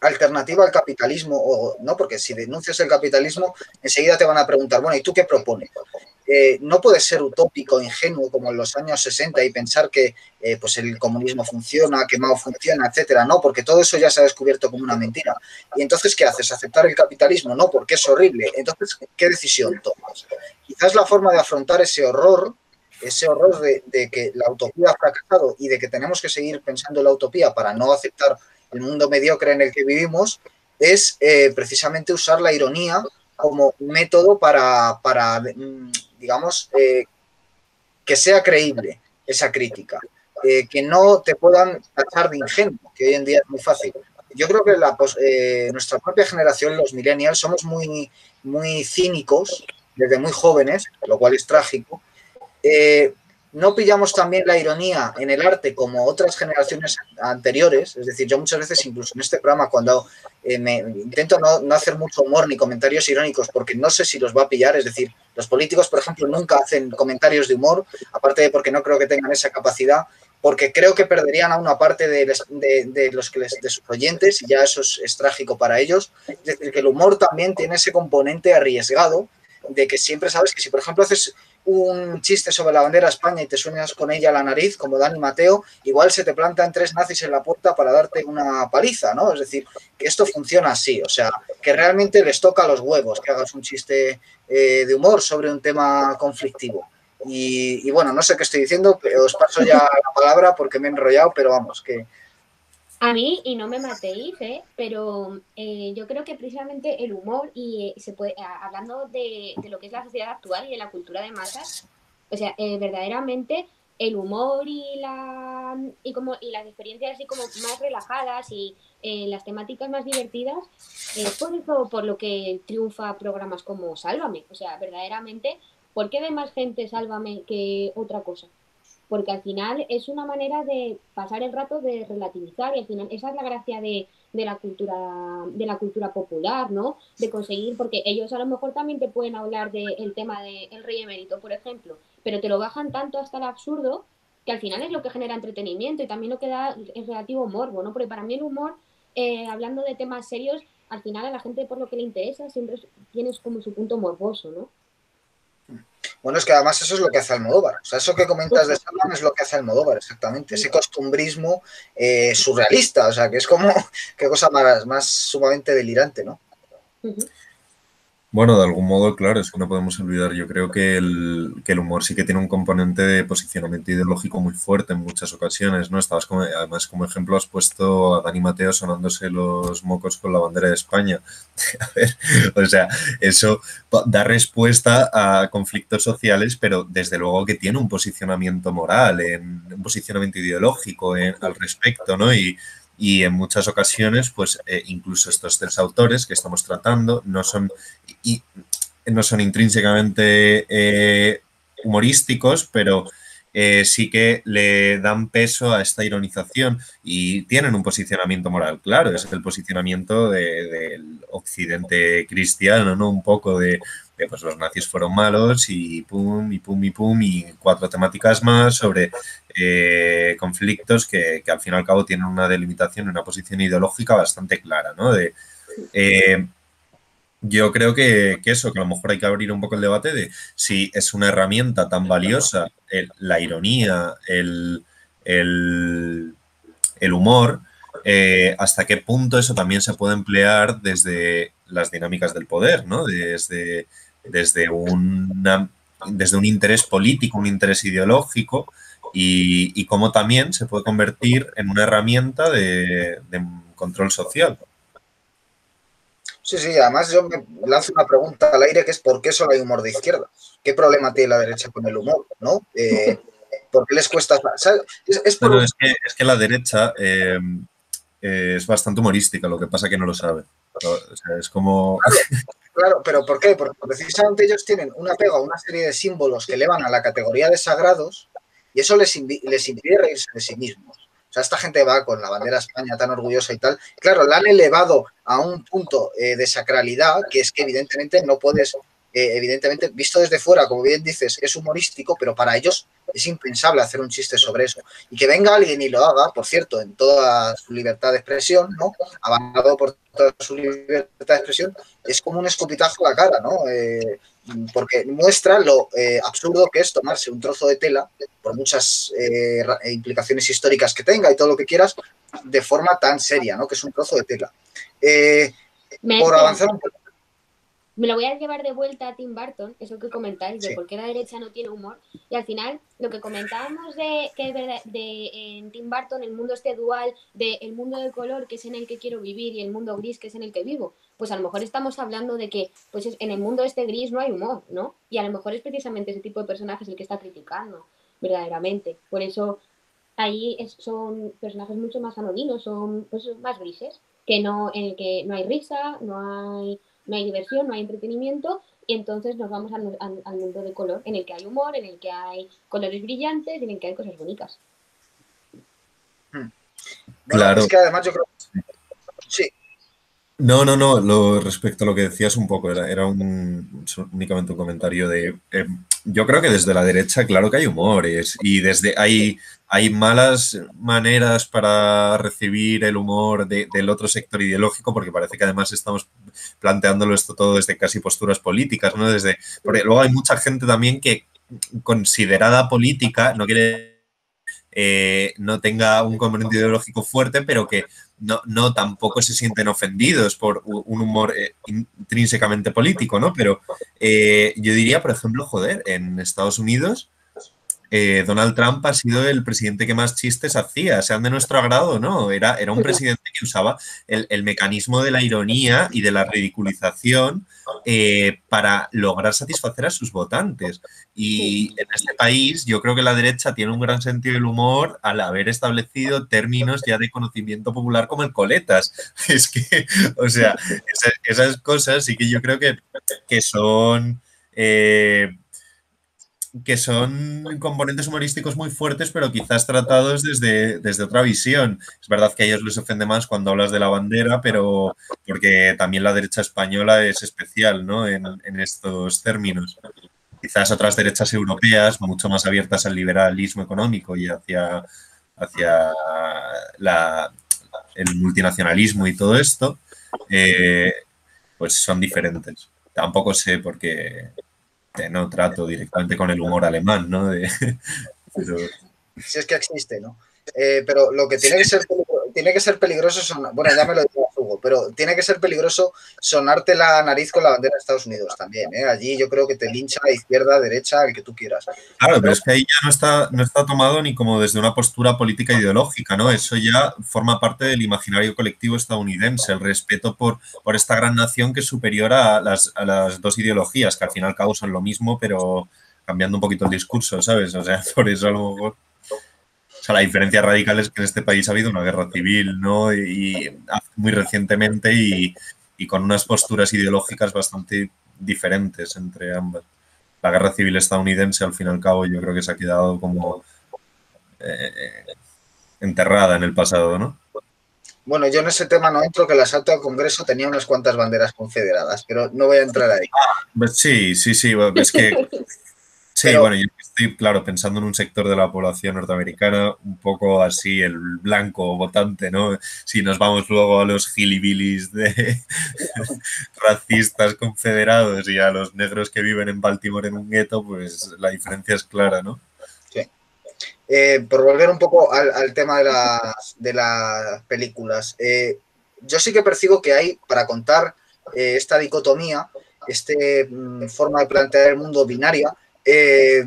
alternativa al capitalismo, o no, porque si denuncias el capitalismo, enseguida te van a preguntar, bueno, ¿y tú qué propones? No puedes ser utópico, ingenuo como en los años 60 y pensar que eh, pues el comunismo funciona, que Mao funciona, etcétera, no, porque todo eso ya se ha descubierto como una mentira. Y entonces, ¿qué haces? ¿Aceptar el capitalismo? No, porque es horrible. Entonces, ¿qué decisión tomas? Quizás la forma de afrontar ese horror, ese horror de, que la utopía ha fracasado y de que tenemos que seguir pensando en la utopía para no aceptar el mundo mediocre en el que vivimos, es eh, precisamente usar la ironía como método para, para mm, digamos, eh, que sea creíble esa crítica, eh, que no te puedan tachar de ingenuo, que hoy en día es muy fácil. Yo creo que eh, nuestra propia generación, los millennials, somos muy, muy cínicos desde muy jóvenes, lo cual es trágico, no pillamos también la ironía en el arte como otras generaciones anteriores. Es decir, yo muchas veces, incluso en este programa, cuando eh, me intento no, no, hacer mucho humor ni comentarios irónicos, porque no sé si los va a pillar. Es decir, los políticos, por ejemplo, nunca hacen comentarios de humor, aparte de porque no creo que tengan esa capacidad, porque creo que perderían a una parte de, los de sus oyentes y ya eso es, es trágico para ellos. Es decir, que el humor también tiene ese componente arriesgado de que siempre sabes que si, por ejemplo, haces un chiste sobre la bandera de España y te sueñas con ella la nariz, como Dani Mateo, igual se te plantan tres nazis en la puerta para darte una paliza, ¿no? Es decir, que esto funciona así, o sea, que realmente les toca los huevos que hagas un chiste eh, de humor sobre un tema conflictivo. Y, y, bueno, no sé qué estoy diciendo, os paso ya la palabra porque me he enrollado, pero vamos, que, a mí, y no me matéis, ¿eh? pero eh, yo creo que precisamente el humor, y eh, se puede, hablando de, de, lo que es la sociedad actual y de la cultura de masas, o sea, eh, verdaderamente el humor y, la, y, como, y las experiencias así como más relajadas y las temáticas más divertidas, es por eso por lo que triunfa programas como Sálvame. O sea, verdaderamente, ¿por qué ve más gente Sálvame que otra cosa? Porque al final es una manera de pasar el rato de relativizar y al final esa es la gracia de, de, la cultura de la cultura popular, ¿no? De conseguir, porque ellos a lo mejor también te pueden hablar del tema del rey emérito, por ejemplo, pero te lo bajan tanto hasta el absurdo que al final es lo que genera entretenimiento y también lo que da el relativo morbo, ¿no? Porque para mí el humor, eh, hablando de temas serios, al final a la gente por lo que le interesa siempre tienes como su punto morboso, ¿no? Bueno, es que además eso es lo que hace Almodóvar. O sea, eso que comentas de Salman es lo que hace Almodóvar, exactamente. Ese costumbrismo eh, surrealista. O sea, que es como, qué cosa más, más sumamente delirante, ¿no? Uh -huh. Bueno, de algún modo, claro, es que no podemos olvidar. Yo creo que el, que el humor sí que tiene un componente de posicionamiento ideológico muy fuerte en muchas ocasiones, ¿no? Estabas como, además, como ejemplo, has puesto a Dani Mateo sonándose los mocos con la bandera de España. a ver, o sea, eso da respuesta a conflictos sociales, pero desde luego que tiene un posicionamiento moral, un posicionamiento ideológico al respecto, ¿no? Y, y en muchas ocasiones, pues eh, incluso estos tres autores que estamos tratando no son, y, no son intrínsecamente eh, humorísticos, pero eh, sí que le dan peso a esta ironización y tienen un posicionamiento moral, claro, es el posicionamiento del de occidente cristiano, ¿no? Un poco de, de, pues los nazis fueron malos y pum, y pum, y pum, y cuatro temáticas más sobre eh, conflictos que, que, al fin y al cabo tienen una delimitación y una posición ideológica bastante clara, ¿no? De, eh, yo creo que, que, eso, que a lo mejor hay que abrir un poco el debate de si es una herramienta tan valiosa, la ironía, el, el, el humor, eh, hasta qué punto eso también se puede emplear desde las dinámicas del poder, ¿no? Desde, desde, una, desde un interés político, un interés ideológico, y, y cómo también se puede convertir en una herramienta de, de control social. Sí, sí, además yo me lanzo una pregunta al aire que es ¿por qué solo hay humor de izquierda? ¿Qué problema tiene la derecha con el humor? ¿no? Eh, ¿Por qué les cuesta? Es, es, por... es, que, es, que, la derecha eh, eh, es bastante humorística, lo que pasa que no lo sabe. O sea, es como... Claro, pero ¿por qué? Porque precisamente ellos tienen un apego a una serie de símbolos que elevan a la categoría de sagrados y eso les, les impide reírse de sí mismos. O sea, esta gente va con la bandera de España tan orgullosa y tal. Claro, la han elevado a un punto eh, de sacralidad que es que evidentemente no puedes, eh, evidentemente, visto desde fuera, como bien dices, es humorístico, pero para ellos es impensable hacer un chiste sobre eso. Y que venga alguien y lo haga, por cierto, en toda su libertad de expresión, ¿no? Avalado por toda su libertad de expresión, es como un escupitajo a la cara, ¿no? Eh, porque muestra lo eh, absurdo que es tomarse un trozo de tela, por muchas eh, implicaciones históricas que tenga y todo lo que quieras, de forma tan seria, ¿no? Que es un trozo de tela. Por avanzar un poco. Me lo voy a llevar de vuelta a Tim Burton, eso que comentáis, de sí. por qué la derecha no tiene humor. Y al final, lo que comentábamos de que de, de, en Tim Burton, el mundo este dual, de el mundo de color, que es en el que quiero vivir, y el mundo gris, que es en el que vivo, pues a lo mejor estamos hablando de que pues en el mundo este gris no hay humor, ¿no? Y a lo mejor es precisamente ese tipo de personajes el que está criticando, verdaderamente. Por eso ahí es, son personajes mucho más anodinos, son pues, más grises, que no, en el que no hay risa, no hay no hay diversión, no hay entretenimiento y entonces nos vamos al, al, mundo de color, en el que hay humor, en el que hay colores brillantes, en el que hay cosas bonitas. Hmm. claro. Es que además yo creo... Sí, no, no, no, lo, respecto a lo que decías un poco, era, era un, únicamente un comentario de... Eh, yo creo que desde la derecha, claro que hay humores y desde hay, hay malas maneras para recibir el humor del otro sector ideológico, porque parece que además estamos planteándolo esto todo desde casi posturas políticas, ¿no? Desde, porque luego hay mucha gente también que considerada política no quiere eh, no tenga un componente ideológico fuerte, pero que no, no tampoco se sienten ofendidos por un humor eh, intrínsecamente político, ¿no? Pero eh, yo diría, por ejemplo, joder, en Estados Unidos eh, Donald Trump ha sido el presidente que más chistes hacía, sean de nuestro agrado no. Era, era un presidente que usaba el, mecanismo de la ironía y de la ridiculización eh, para lograr satisfacer a sus votantes. Y en este país yo creo que la derecha tiene un gran sentido del humor al haber establecido términos ya de conocimiento popular como el coletas. Es que, o sea, esas, cosas sí que yo creo que, que son... Eh, que son componentes humorísticos muy fuertes, pero quizás tratados desde, desde otra visión. Es verdad que a ellos les ofende más cuando hablas de la bandera, pero porque también la derecha española es especial ¿no? en, estos términos. Quizás otras derechas europeas, mucho más abiertas al liberalismo económico y hacia, hacia la, el multinacionalismo y todo esto, eh, pues son diferentes. Tampoco sé por qué no trato directamente con el humor alemán, ¿no? Si es que existe, ¿no? Eh, pero lo que tiene que ser tiene que ser peligroso sonar, bueno, ya me lo dijo Hugo, pero tiene que ser peligroso sonarte la nariz con la bandera de Estados Unidos también, ¿eh? Allí yo creo que te lincha a izquierda, derecha, el que tú quieras. Claro, pero, es que ahí ya no está, no está tomado ni como desde una postura política ideológica, ¿no? Eso ya forma parte del imaginario colectivo estadounidense, el respeto por, por esta gran nación que es superior a las, a las dos ideologías, que al final causan lo mismo, pero cambiando un poquito el discurso, ¿sabes? O sea, por eso a lo mejor... Sea, la diferencia radical es que en este país ha habido una guerra civil, ¿no? Y, muy recientemente y, con unas posturas ideológicas bastante diferentes entre ambas. La guerra civil estadounidense, al fin y al cabo, yo creo que se ha quedado como eh, enterrada en el pasado, ¿no? Bueno, yo en ese tema no entro, que el asalto al Congreso tenía unas cuantas banderas confederadas, pero no voy a entrar ahí. Pues sí, sí, sí, es que Sí, bueno, yo claro, pensando en un sector de la población norteamericana, un poco así, el blanco votante, ¿no? Si nos vamos luego a los gilibilis de racistas confederados y a los negros que viven en Baltimore en un gueto, pues la diferencia es clara, ¿no? Eh, por volver un poco al, tema de las, de las películas, eh, yo sí que percibo que hay, para contar eh, esta dicotomía, esta mm, forma de plantear el mundo binaria, eh,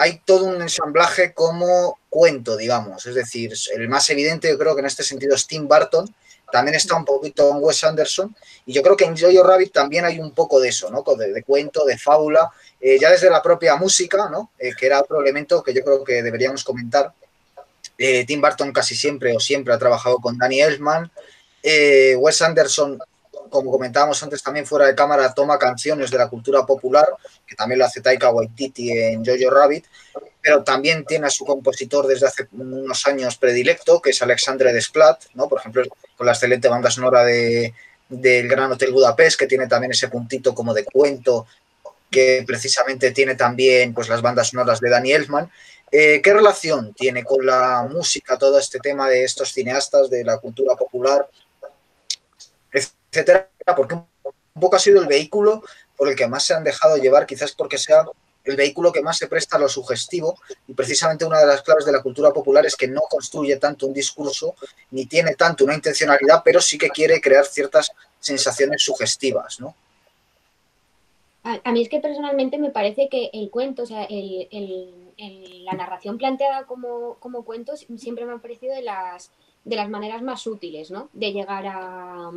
hay todo un ensamblaje como cuento, digamos. Es decir, el más evidente, yo creo que en este sentido es Tim Burton. También está un poquito en Wes Anderson. Y yo creo que en Jojo Rabbit también hay un poco de eso, ¿no? De, cuento, de fábula. Eh, ya desde la propia música, ¿no? Eh, que era otro elemento que yo creo que deberíamos comentar. Tim Burton casi siempre o siempre ha trabajado con Danny Elfman. Wes Anderson como comentábamos antes, también fuera de cámara, toma canciones de la cultura popular, que también lo hace Taika Waititi en Jojo Rabbit, pero también tiene a su compositor desde hace unos años predilecto, que es Alexandre Desplat, ¿no? por ejemplo, con la excelente banda sonora de, del Gran Hotel Budapest, que tiene también ese puntito como de cuento, que precisamente tiene también pues, las bandas sonoras de Danny Elfman. Eh, ¿Qué relación tiene con la música todo este tema de estos cineastas de la cultura popular? Etcétera, porque un poco ha sido el vehículo por el que más se han dejado llevar, quizás porque sea el vehículo que más se presta a lo sugestivo y precisamente una de las claves de la cultura popular es que no construye tanto un discurso ni tiene tanto una intencionalidad, pero sí que quiere crear ciertas sensaciones sugestivas, ¿no? A, mí es que personalmente me parece que el cuento, o sea, la narración planteada como, como cuento siempre me ha parecido de las, de las maneras más útiles, ¿no? De llegar a,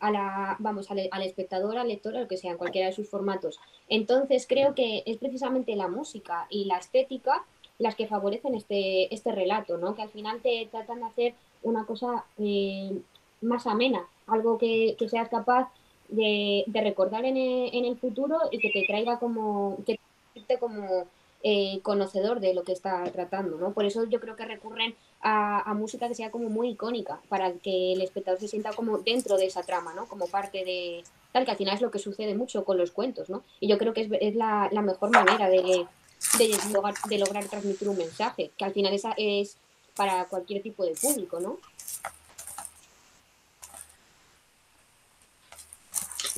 a la, vamos, al, espectador, al lector, a lo que sea, en cualquiera de sus formatos. Entonces creo que es precisamente la música y la estética las que favorecen este, este relato, ¿no? Que al final te tratan de hacer una cosa eh, más amena, algo que, que, seas capaz de, recordar en el, futuro y que te traiga como, que te como eh, conocedor de lo que está tratando, ¿no? Por eso yo creo que recurren a, música que sea como muy icónica, para que el espectador se sienta como dentro de esa trama, ¿no? Como parte de tal, que al final es lo que sucede mucho con los cuentos, ¿no? Y yo creo que es, la, mejor manera de, lograr, de lograr transmitir un mensaje, que al final esa es para cualquier tipo de público, ¿no?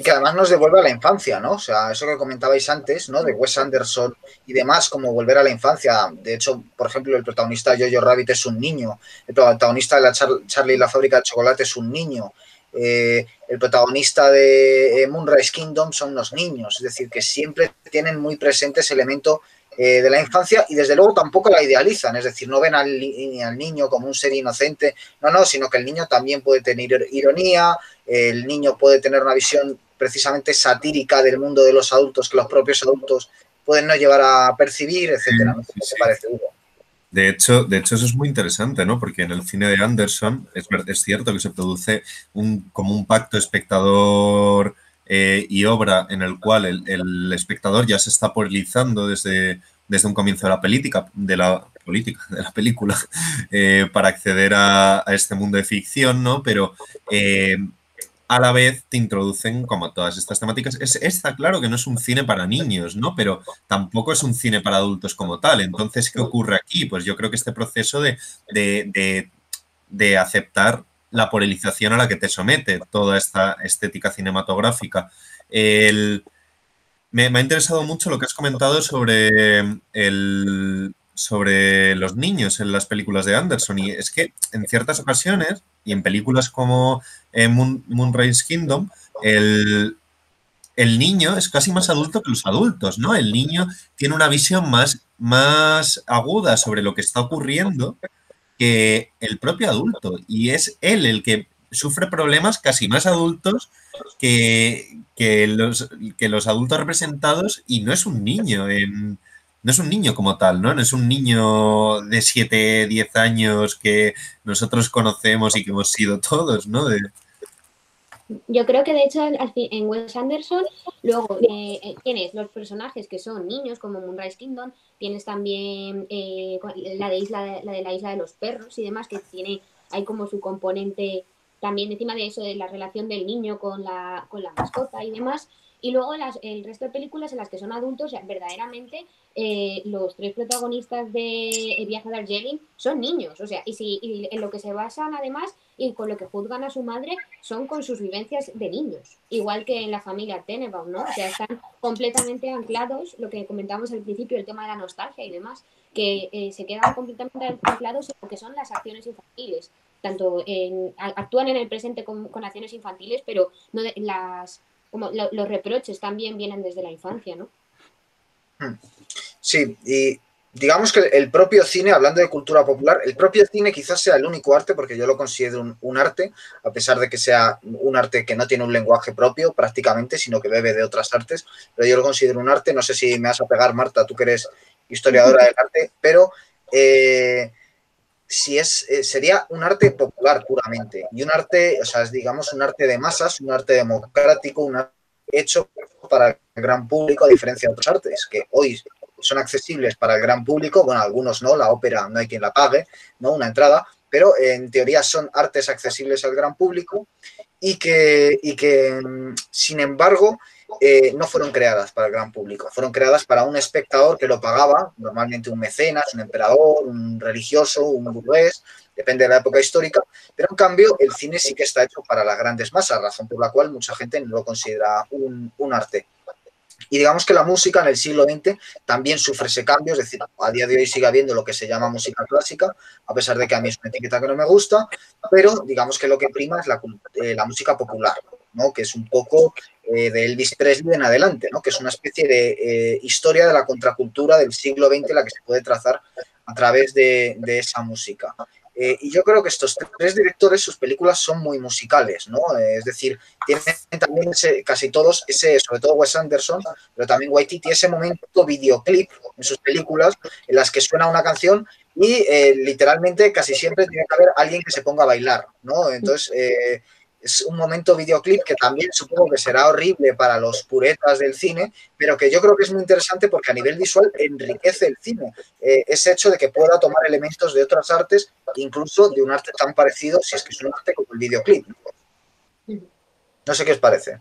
Y que además nos devuelve a la infancia, ¿no? O sea, eso que comentabais antes, ¿no? De Wes Anderson y demás, como volver a la infancia. De hecho, por ejemplo, el protagonista de Jojo Rabbit es un niño, el protagonista de la Charlie y la fábrica de chocolate es un niño, eh, el protagonista de eh, Moonrise Kingdom son los niños, es decir, que siempre tienen muy presente ese elemento eh, de la infancia y desde luego tampoco la idealizan, es decir, no ven al, al, niño como un ser inocente, no, no, sino que el niño también puede tener ironía, el niño puede tener una visión precisamente satírica del mundo de los adultos que los propios adultos pueden no llevar a percibir, etcétera. parece, De hecho, de hecho, eso es muy interesante, ¿no? Porque en el cine de Anderson es, es cierto que se produce un, como un pacto espectador eh, y obra en el cual el, espectador ya se está politizando desde, desde un comienzo de la política, de la política, de la película, eh, para acceder a, este mundo de ficción, ¿no? Pero eh, a la vez te introducen como todas estas temáticas. Es, está claro que no es un cine para niños, ¿no? Pero tampoco es un cine para adultos como tal. Entonces, ¿qué ocurre aquí? Pues yo creo que este proceso de, de, aceptar la polarización a la que te somete toda esta estética cinematográfica. me, ha interesado mucho lo que has comentado sobre el, sobre los niños en las películas de Anderson. Y es que en ciertas ocasiones, y en películas como eh, Moonrise Kingdom, el, niño es casi más adulto que los adultos, ¿no? El niño tiene una visión más, más aguda sobre lo que está ocurriendo que el propio adulto. Y es él el que sufre problemas casi más adultos que, que, los, que los adultos representados y no es un niño en no es un niño como tal, ¿no? No es un niño de 7, 10 años que nosotros conocemos y que hemos sido todos, ¿no? Yo creo que de hecho en Wes Anderson luego eh, eh, tienes los personajes que son niños como Moonrise Kingdom, tienes también eh, la de isla la de la isla de los perros y demás que tiene hay como su componente también encima de eso de la relación del niño con la con la mascota y demás y luego las, el resto de películas en las que son adultos, verdaderamente eh, los tres protagonistas de El viaje de Argelin son niños. O sea, y, si, en lo que se basan además y con lo que juzgan a su madre son con sus vivencias de niños. Igual que en la familia Tenenbaum, ¿no? O sea, están completamente anclados, lo que comentábamos al principio, el tema de la nostalgia y demás, que eh, se quedan completamente anclados en lo que son las acciones infantiles. Tanto en, actúan en el presente con, con acciones infantiles, pero no de, las como los reproches también vienen desde la infancia, ¿no? Hmm. Sí, y digamos que el propio cine, hablando de cultura popular, el propio cine quizás sea el único arte, porque yo lo considero un, arte, a pesar de que sea un arte que no tiene un lenguaje propio prácticamente, sino que bebe de otras artes, pero yo lo considero un arte, no sé si me vas a pegar, Marta, tú que eres historiadora del arte, pero eh, si es, eh, sería un arte popular puramente y un arte, o sea, es, digamos un arte de masas, un arte democrático, un arte hecho para el gran público, a diferencia de otros artes que hoy son accesibles para el gran público, bueno, algunos no, la ópera no hay quien la pague, ¿no? Una entrada, pero en teoría son artes accesibles al gran público y que, y que mm, sin embargo, eh, no fueron creadas para el gran público, fueron creadas para un espectador que lo pagaba, normalmente un mecenas, un emperador, un religioso, un burgués, depende de la época histórica, pero en cambio el cine sí que está hecho para las grandes masas, razón por la cual mucha gente no lo considera un, un arte. Y digamos que la música en el siglo XX también sufre ese cambio, es decir, a día de hoy sigue habiendo lo que se llama música clásica, a pesar de que a mí es una etiqueta que no me gusta, pero digamos que lo que prima es la, eh, la música popular, ¿no? que es un poco eh, de Elvis Presley en adelante, ¿no? que es una especie de eh, historia de la contracultura del siglo XX la que se puede trazar a través de, esa música. Eh, y yo creo que estos tres directores, sus películas son muy musicales, ¿no? es decir, tienen también casi todos ese, sobre todo Wes Anderson, pero también Waititi, ese momento videoclip en sus películas en las que suena una canción y literalmente casi siempre tiene que haber alguien que se ponga a bailar, ¿no? Entonces, es un momento videoclip que también supongo que será horrible para los puretas del cine, pero que yo creo que es muy interesante porque a nivel visual enriquece el cine. Eh, ese hecho de que pueda tomar elementos de otras artes, incluso de un arte tan parecido, si es que es un arte como el videoclip. No sé qué os parece.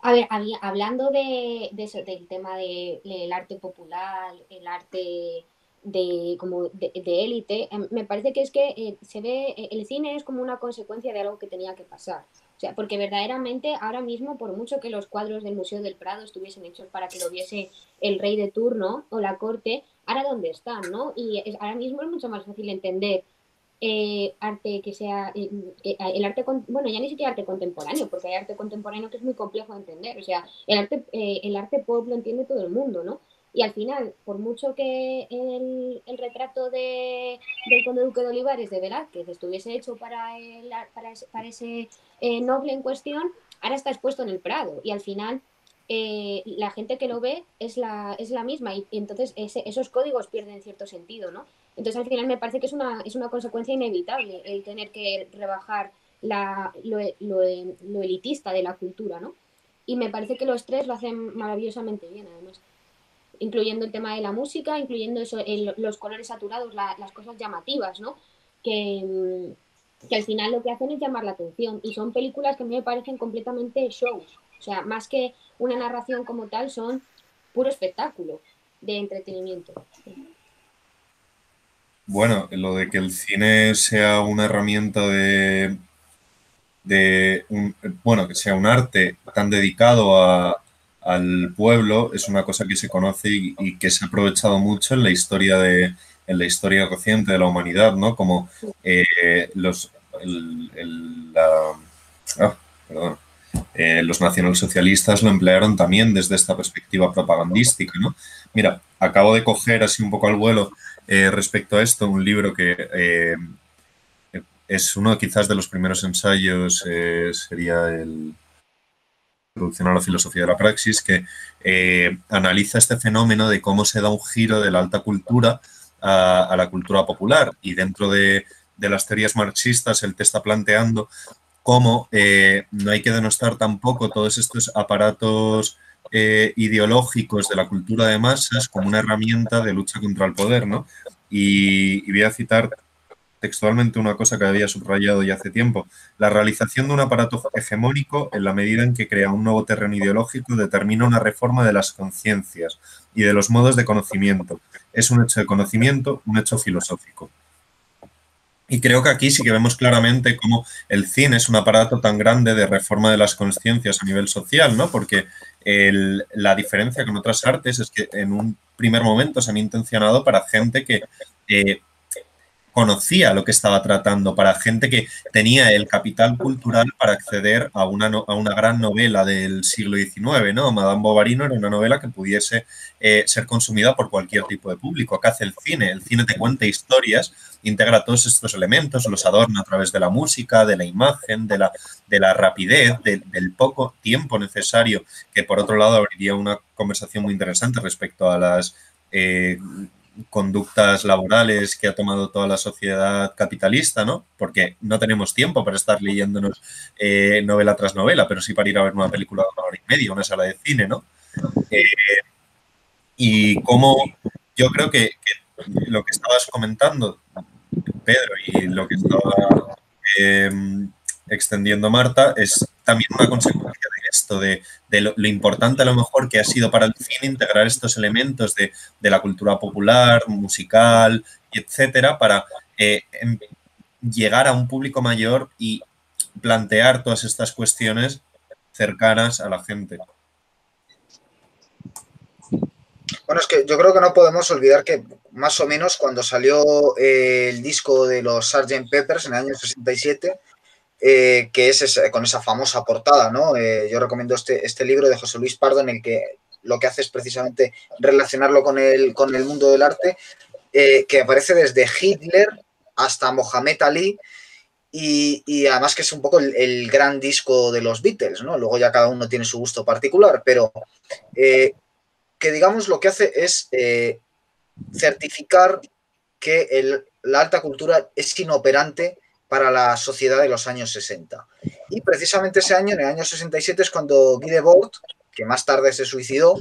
A ver, hablando de, eso, del tema del arte popular, el arte de como de élite, em, me parece que es que eh, se ve, eh, el cine es como una consecuencia de algo que tenía que pasar. O sea, porque verdaderamente ahora mismo, por mucho que los cuadros del Museo del Prado estuviesen hechos para que lo viese el rey de turno o la corte, ahora dónde están, ¿no? Y ahora mismo es mucho más fácil entender eh, arte que sea el arte bueno ya ni siquiera arte contemporáneo porque hay arte contemporáneo que es muy complejo de entender o sea el arte el arte pop lo entiende todo el mundo no y al final, por mucho que el, el retrato de, del conde duque de Olivares de Velázquez estuviese hecho para, el, para ese, para ese eh, noble en cuestión, ahora está expuesto en el Prado. Y al final, eh, la gente que lo ve es la, es la misma. Y, entonces esos códigos pierden cierto sentido, ¿no? Entonces al final me parece que es una, es una consecuencia inevitable el tener que rebajar la, lo, lo, lo elitista de la cultura, ¿no? Y me parece que los tres lo hacen maravillosamente bien, además incluyendo el tema de la música, incluyendo eso, los colores saturados, las cosas llamativas, ¿no? Que, mm, que, al final lo que hacen es llamar la atención y son películas que a mí me parecen completamente shows, o sea, más que una narración como tal, son puro espectáculo de entretenimiento. Bueno, lo de que el cine sea una herramienta de, de un, bueno, que sea un arte tan dedicado a, al pueblo es una cosa que se conoce y, que se ha aprovechado mucho en la historia de en la historia reciente de la humanidad, ¿no? Como eh, los ah, eh, los nacionalsocialistas lo emplearon también desde esta perspectiva propagandística, ¿no? Mira, acabo de coger así un poco al vuelo eh, respecto a esto un libro que es uno quizás de los primeros ensayos, sería el Introducción a la filosofía de la praxis, que eh, analiza este fenómeno de cómo se da un giro de la alta cultura a, la cultura popular. Y dentro de, las teorías marxistas, él te está planteando cómo eh, no hay que denostar tampoco todos estos aparatos eh, ideológicos de la cultura de masas como una herramienta de lucha contra el poder, ¿no? Y, y voy a citar textualmente una cosa que había subrayado ya hace tiempo. La realización de un aparato hegemónico, en la medida en que crea un nuevo terreno ideológico, determina una reforma de las conciencias y de los modos de conocimiento. Es un hecho de conocimiento, un hecho filosófico. Y creo que aquí sí que vemos claramente cómo el cine es un aparato tan grande de reforma de las conciencias a nivel social, ¿no? Porque la diferencia con otras artes es que en un primer momento se han intencionado para gente que eh, conocía lo que estaba tratando, para gente que tenía el capital cultural para acceder a una, a una gran novela del siglo XIX, ¿no? Madame Bovary no era una novela que pudiese eh, ser consumida por cualquier tipo de público. Acá hace el cine, el cine te cuenta historias, integra todos estos elementos, los adorna a través de la música, de la imagen, de la, de la rapidez, del poco tiempo necesario, que por otro lado abriría una conversación muy interesante respecto a las... Eh, conductas laborales que ha tomado toda la sociedad capitalista, ¿no? Porque no tenemos tiempo para estar leyéndonos eh, novela tras novela, pero sí para ir a ver una película de una hora y media, una sala de cine, ¿no? Eh, y como yo creo que, lo que estabas comentando, Pedro, y lo que estaba em, extendiendo Marta, es también una consecuencia de esto, de, lo, importante a lo mejor que ha sido para el cine integrar estos elementos de, la cultura popular, musical, etcétera, para eh, em, llegar a un público mayor y plantear todas estas cuestiones cercanas a la gente. Bueno, es que yo creo que no podemos olvidar que más o menos cuando salió eh, el disco de los Sgt. Peppers en el año 67, eh, que es con esa famosa portada, ¿no? Eh, yo recomiendo este, este libro de José Luis Pardo en el que lo que hace es precisamente relacionarlo con el, con el mundo del arte, eh, que aparece desde Hitler hasta Mohamed Ali, y, además que es un poco el, gran disco de los Beatles, ¿no? Luego ya cada uno tiene su gusto particular, pero que digamos lo que hace es certificar que la alta cultura es inoperante para la sociedad de los años 60. Y precisamente ese año, en el año 67, es cuando Guy Debord, que más tarde se suicidó,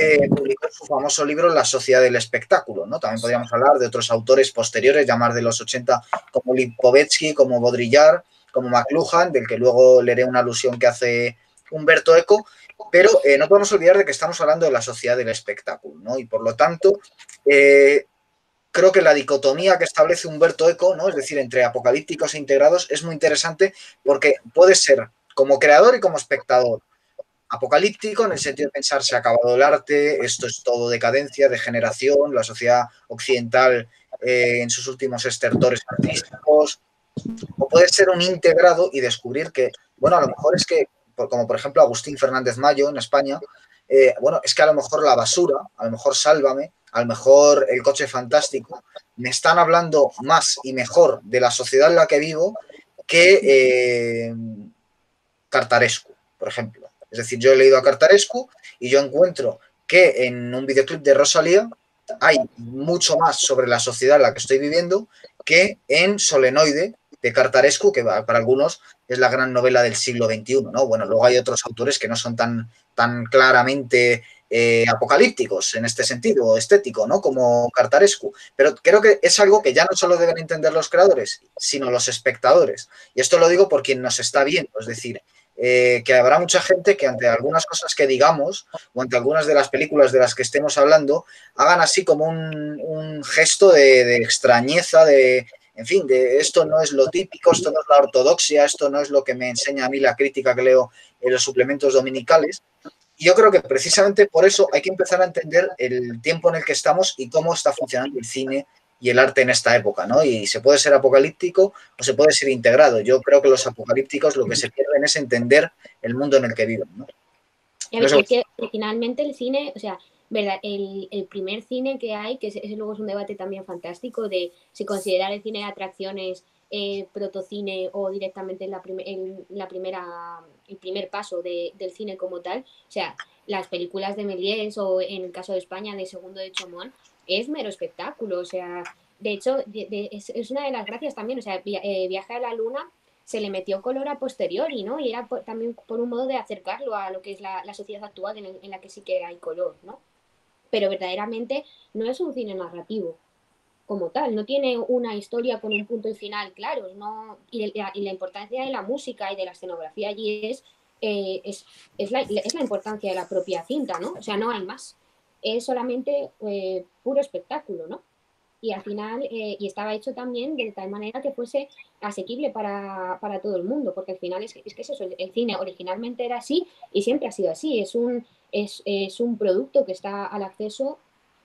eh, publicó su famoso libro La sociedad del espectáculo. ¿no? También podríamos hablar de otros autores posteriores, llamar de los 80, como Lipovetsky, como Baudrillard, como McLuhan, del que luego leeré una alusión que hace Humberto Eco, pero eh, no podemos olvidar de que estamos hablando de la sociedad del espectáculo, ¿no? Y por lo tanto, eh, creo que la dicotomía que establece Humberto Eco, ¿no? Es decir, entre apocalípticos e integrados, es muy interesante porque puede ser como creador y como espectador. Apocalíptico en el sentido de pensar se ha acabado el arte, esto es todo decadencia, degeneración, la sociedad occidental eh, en sus últimos estertores artísticos, o puede ser un integrado y descubrir que, bueno, a lo mejor es que como por ejemplo Agustín Fernández Mayo en España, eh, bueno, es que a lo mejor la basura, a lo mejor Sálvame, a lo mejor el coche fantástico, me están hablando más y mejor de la sociedad en la que vivo que eh, Cartarescu, por ejemplo. Es decir, yo he leído a Cartarescu y yo encuentro que en un videoclip de Rosalía hay mucho más sobre la sociedad en la que estoy viviendo que en Solenoide de Cartarescu, que para algunos es la gran novela del siglo XXI, ¿no? Bueno, luego hay otros autores que no son tan, tan claramente eh, apocalípticos en este sentido, estético, ¿no? Como Cartarescu. Pero creo que es algo que ya no solo deben entender los creadores, sino los espectadores. Y esto lo digo por quien nos está viendo, es decir, eh, que habrá mucha gente que ante algunas cosas que digamos o ante algunas de las películas de las que estemos hablando, hagan así como un, gesto de extrañeza, de, en fin, de esto no es lo típico, esto no es la ortodoxia, esto no es lo que me enseña a mí la crítica que leo en los suplementos dominicales. Y yo creo que precisamente por eso hay que empezar a entender el tiempo en el que estamos y cómo está funcionando el cine y el arte en esta época, ¿no? Y se puede ser apocalíptico o se puede ser integrado. Yo creo que los apocalípticos lo que se pierden es entender el mundo en el que viven, ¿no? Y es que finalmente el cine, o sea, ¿verdad? El, el, primer cine que hay, que ese, luego es un debate también fantástico de si considerar el cine de atracciones eh, protocine o directamente la, la primera, el primer paso de, del cine como tal. O sea, las películas de Méliès o en el caso de España de Segundo de Chomón es mero espectáculo. O sea, de hecho, es, es, una de las gracias también. O sea, eh, Viaje a la Luna se le metió color a posteriori, ¿no? Y era también por un modo de acercarlo a lo que es la, la sociedad actual en, la que sí que hay color, ¿no? pero verdaderamente no es un cine narrativo como tal, no tiene una historia con un punto y final claro, no, y, la, importancia de la música y de la escenografía allí es, eh, es, es, la, es, la, importancia de la propia cinta, ¿no? O sea, no hay más, es solamente eh, puro espectáculo, ¿no? Y al final, eh, y estaba hecho también de tal manera que fuese asequible para, para todo el mundo, porque al final es, es que es eso, el cine originalmente era así y siempre ha sido así, es un, es, es un producto que está al acceso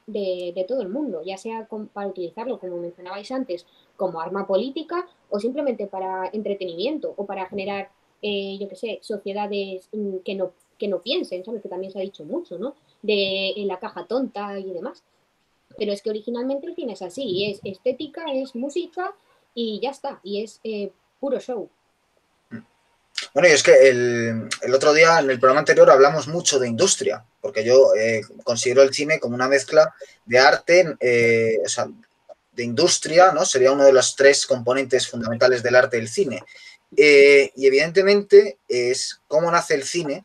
de, todo el mundo, ya sea para utilizarlo, como mencionabais antes, como arma política o simplemente para entretenimiento o para generar, eh, yo qué sé, sociedades mm, que no, que no piensen, ¿sabes? Que también se ha dicho mucho, ¿no? De en la caja tonta y demás. Pero es que originalmente el cine es así, es estética, es música y ya está, y es eh, puro show. Bueno, y es que el, otro día en el programa anterior hablamos mucho de industria, porque yo eh, considero el cine como una mezcla de arte, eh, o sea, de industria, ¿no? Sería uno de los tres componentes fundamentales del arte del cine. Eh, y evidentemente es cómo nace el cine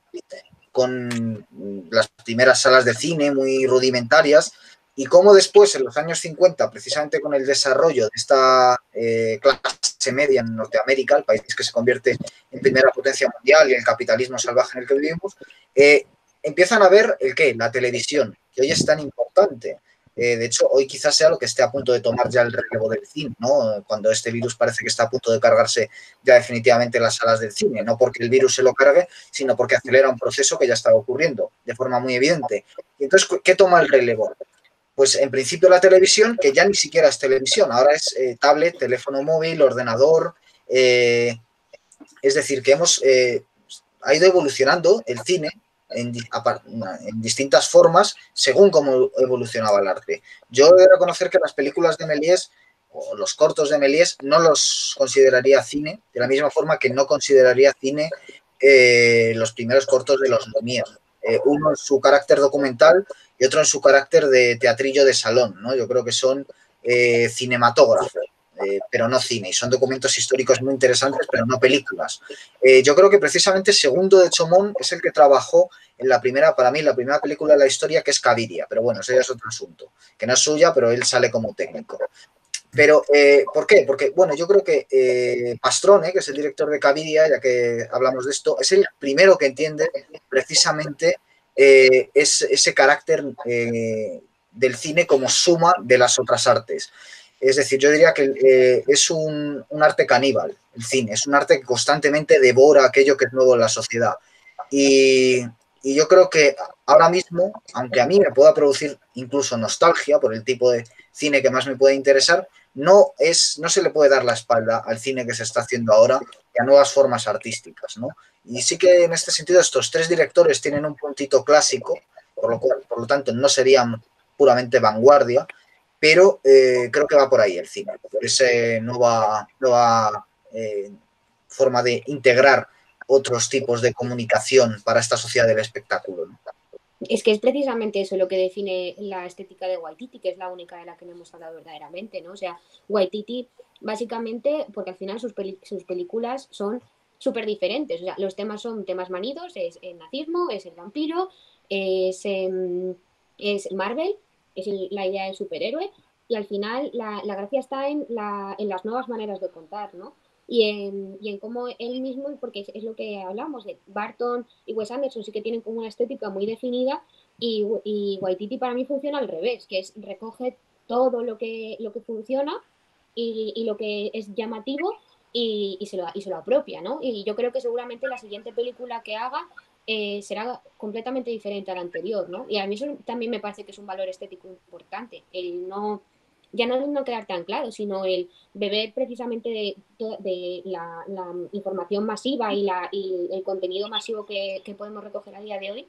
con las primeras salas de cine muy rudimentarias, y cómo después, en los años 50, precisamente con el desarrollo de esta eh, clase media en Norteamérica, el país que se convierte en primera potencia mundial y el capitalismo salvaje en el que vivimos, eh, empiezan a ver el qué, la televisión, que hoy es tan importante. Eh, de hecho, hoy quizás sea lo que esté a punto de tomar ya el relevo del cine, ¿no? Cuando este virus parece que está a punto de cargarse ya definitivamente las salas del cine, no porque el virus se lo cargue, sino porque acelera un proceso que ya está ocurriendo de forma muy evidente. Entonces, ¿qué toma el relevo? Pues en principio la televisión, que ya ni siquiera es televisión, ahora es eh, tablet, teléfono móvil, ordenador, eh, es decir, que hemos eh, ha ido evolucionando el cine en, distintas formas según cómo evolucionaba el arte. Yo he de reconocer que las películas de Méliès o los cortos de Méliès no los consideraría cine, de la misma forma que no consideraría cine los primeros cortos de los Lumière. Uno en su carácter documental y otro en su carácter de teatrillo de salón, ¿no? Yo creo que son eh, cinematógrafos. eh, pero no cine. Y son documentos históricos muy interesantes, pero no películas. yo creo que precisamente Segundo de Chomón es el que trabajó en la primera, para mí, la primera película de la historia, que es Caviria. Pero bueno, eso ya es otro asunto, que no es suya, pero él sale como técnico. Pero, ¿por qué? Porque, bueno, yo creo que Pastrone, que es el director de Caviria, ya que hablamos de esto, es el primero que entiende precisamente es, ese carácter del cine como suma de las otras artes. Es decir, yo diría que eh, es un, arte caníbal, el cine, es un arte que constantemente devora aquello que es nuevo en la sociedad. Y, yo creo que ahora mismo, aunque a mí me pueda producir incluso nostalgia por el tipo de cine que más me puede interesar, no, es, no se le puede dar la espalda al cine que se está haciendo ahora y a nuevas formas artísticas. ¿no? Y sí que en este sentido estos tres directores tienen un puntito clásico, por lo, cual, por lo tanto no serían puramente vanguardia, pero eh, creo que va por ahí el cine, por esa nueva, nueva eh, forma de integrar otros tipos de comunicación para esta sociedad del espectáculo. Es que es precisamente eso lo que define la estética de Waititi, que es la única de la que no hemos hablado verdaderamente, ¿no? O sea, Waititi, básicamente, porque al final sus, sus películas son súper diferentes. O sea, los temas son temas manidos, es el nazismo, es el vampiro, es, em, es Marvel, es la idea del superhéroe, y al final la, gracia está en, las nuevas maneras de contar, ¿no? Y en, y en cómo él mismo, porque es, lo que hablamos, de Barton y Wes Anderson sí que tienen como una estética muy definida, y, y Waititi para mí funciona al revés, que es recoge todo lo que, lo que funciona y, lo que es llamativo y, se lo, y se lo apropia, ¿no? Y yo creo que seguramente la siguiente película que haga eh, será completamente diferente a la anterior, ¿no? Y a mí eso también me parece que es un valor estético importante, el no, ya no, no quedar tan claro, sino el beber precisamente de, de la, información masiva y, la, y el contenido masivo que, podemos recoger a día de hoy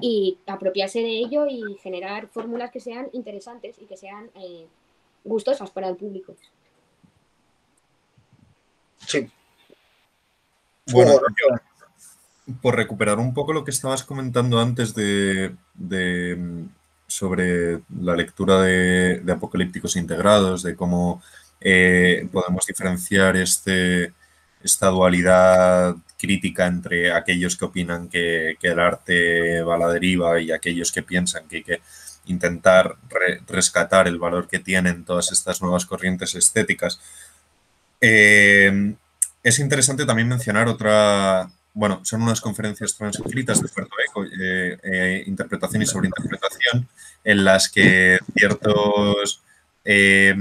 y apropiarse de ello y generar fórmulas que sean interesantes y que sean eh, gustosas para el público. Sí. Bueno, por recuperar un poco lo que estabas comentando antes de, sobre la lectura de, apocalípticos integrados, de cómo eh, podemos diferenciar este, esta dualidad crítica entre aquellos que opinan que, el arte va a la deriva y aquellos que piensan que hay que intentar rescatar el valor que tienen todas estas nuevas corrientes estéticas. Eh, es interesante también mencionar otra, bueno, son unas conferencias transcritas de Puerto Eco, eh, eh, interpretación y sobreinterpretación, en las que ciertos eh,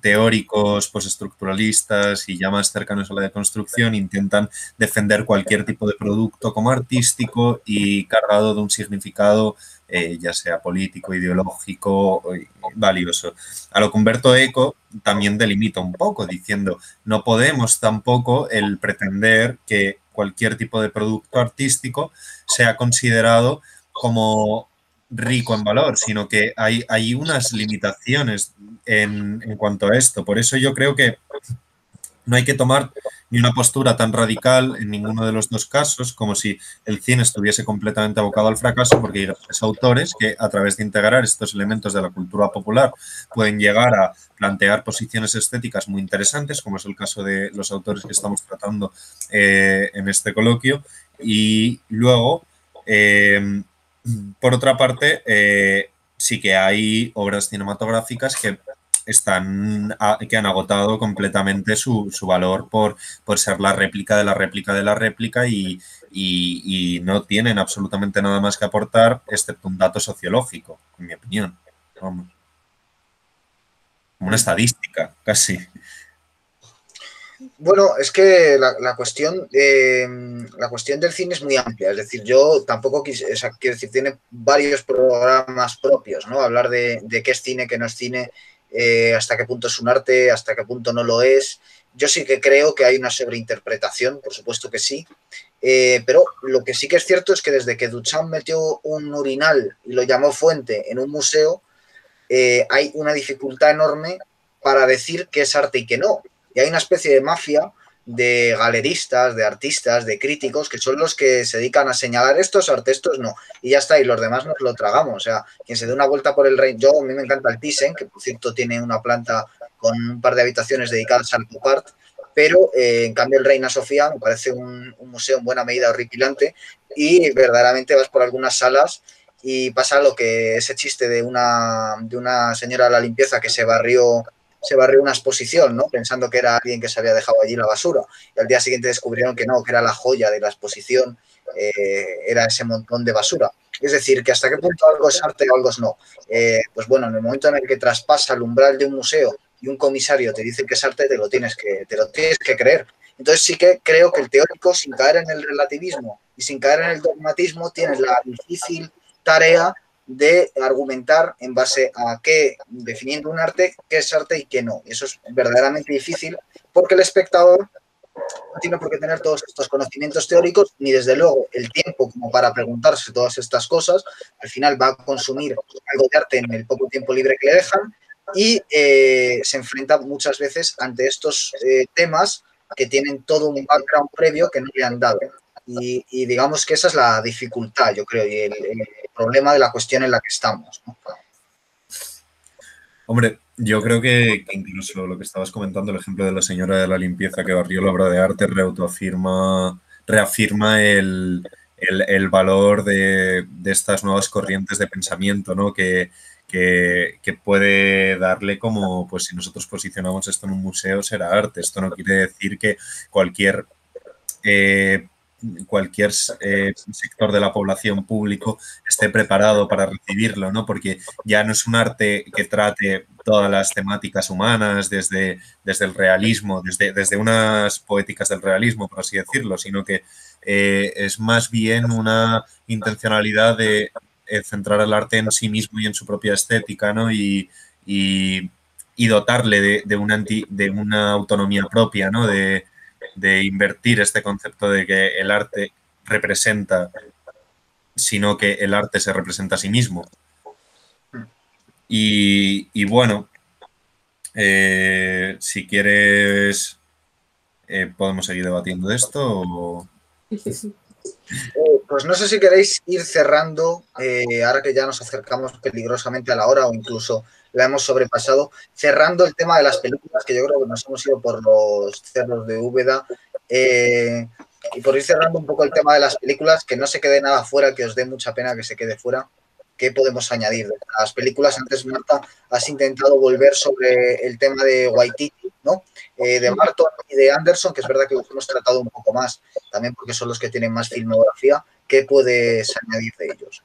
teóricos postestructuralistas y ya más cercanos a la deconstrucción intentan defender cualquier tipo de producto como artístico y cargado de un significado eh, ya sea político, ideológico, valioso. A lo que Humberto Eco también delimita un poco, diciendo, no podemos tampoco el pretender que cualquier tipo de producto artístico sea considerado como rico en valor, sino que hay, hay unas limitaciones en, en, cuanto a esto. Por eso yo creo que no hay que tomar ni una postura tan radical en ninguno de los dos casos como si el cine estuviese completamente abocado al fracaso, porque hay autores que a través de integrar estos elementos de la cultura popular pueden llegar a plantear posiciones estéticas muy interesantes, como es el caso de los autores que estamos tratando eh, en este coloquio. Y luego, eh, por otra parte, eh, sí que hay obras cinematográficas que están que han agotado completamente su, valor por, por, ser la réplica de la réplica de la réplica y, no tienen absolutamente nada más que aportar excepto un dato sociológico, en mi opinión. Como una estadística, casi. Bueno, es que la, cuestión, em, la cuestión del cine es muy amplia. Es decir, yo tampoco quise, quiero decir, tiene varios programas propios, ¿no? Hablar de qué es cine, qué no es cine, eh, hasta qué punto es un arte, hasta qué punto no lo es. Yo sí que creo que hay una sobreinterpretación, por supuesto que sí, eh, pero lo que sí que es cierto es que desde que Duchamp metió un urinal y lo llamó fuente en un museo, eh, hay una dificultad enorme para decir qué es arte y qué no. Y hay una especie de mafia de galeristas, de artistas, de críticos, que son los que se dedican a señalar estos arte, estos no. Y ya está, y los demás nos lo tragamos. O sea, quien se dé una vuelta por el rey, yo a mí me encanta el Thyssen, que por cierto tiene una planta con un par de habitaciones dedicadas al pop art, pero eh, en cambio el Reina Sofía me parece un, museo en buena medida horripilante y verdaderamente vas por algunas salas y pasa lo que ese chiste de una, de una señora de la limpieza que se barrió se barrió una exposición, ¿no? Pensando que era alguien que se había dejado allí la basura. Y al día siguiente descubrieron que no, que era la joya de la exposición, eh, era ese montón de basura. Es decir, que hasta qué punto algo es arte o algo es no. Eh, pues bueno, en el momento en el que traspasa el umbral de un museo y un comisario te dice que es arte, te lo tienes que, te lo tienes que creer. Entonces sí que creo que el teórico, sin caer en el relativismo y sin caer en el dogmatismo, tiene la difícil tarea de argumentar en base a qué, definiendo un arte, qué es arte y qué no. Y eso es verdaderamente difícil porque el espectador no tiene por qué tener todos estos conocimientos teóricos, ni desde luego el tiempo como para preguntarse todas estas cosas. Al final va a consumir algo de arte en el poco tiempo libre que le dejan y eh, se enfrenta muchas veces ante estos eh, temas que tienen todo un background previo que no le han dado. Y, digamos que esa es la dificultad, yo creo, y el, problema de la cuestión en la que estamos. Hombre, yo creo que, incluso lo que estabas comentando, el ejemplo de la señora de la limpieza que barrió la obra de arte, reautoafirma, reafirma el, valor de, estas nuevas corrientes de pensamiento, ¿no? Que, que, puede darle como, pues si nosotros posicionamos esto en un museo, será arte. Esto no quiere decir que cualquier eh, cualquier eh, sector de la población público esté preparado para recibirlo, ¿no? Porque ya no es un arte que trate todas las temáticas humanas desde, desde el realismo, desde, desde unas poéticas del realismo, por así decirlo, sino que eh, es más bien una intencionalidad de eh, centrar el arte en sí mismo y en su propia estética, ¿no? Y, dotarle de, una de una autonomía propia, ¿no? De, de invertir este concepto de que el arte representa, sino que el arte se representa a sí mismo. Y, bueno, eh, si quieres, eh, podemos seguir debatiendo de esto. Eh, pues no sé si queréis ir cerrando, ahora que ya nos acercamos peligrosamente a la hora o incluso la hemos sobrepasado, cerrando el tema de las películas, que yo creo que nos hemos ido por los cerros de Úbeda, eh, y por ir cerrando un poco el tema de las películas, que no se quede nada fuera, que os dé mucha pena que se quede fuera. ¿Qué podemos añadir las películas? Antes, Marta, has intentado volver sobre el tema de Waititi, ¿no? Eh, de Marton y de Anderson, que es verdad que los hemos tratado un poco más, también porque son los que tienen más filmografía. ¿Qué puedes añadir de ellos?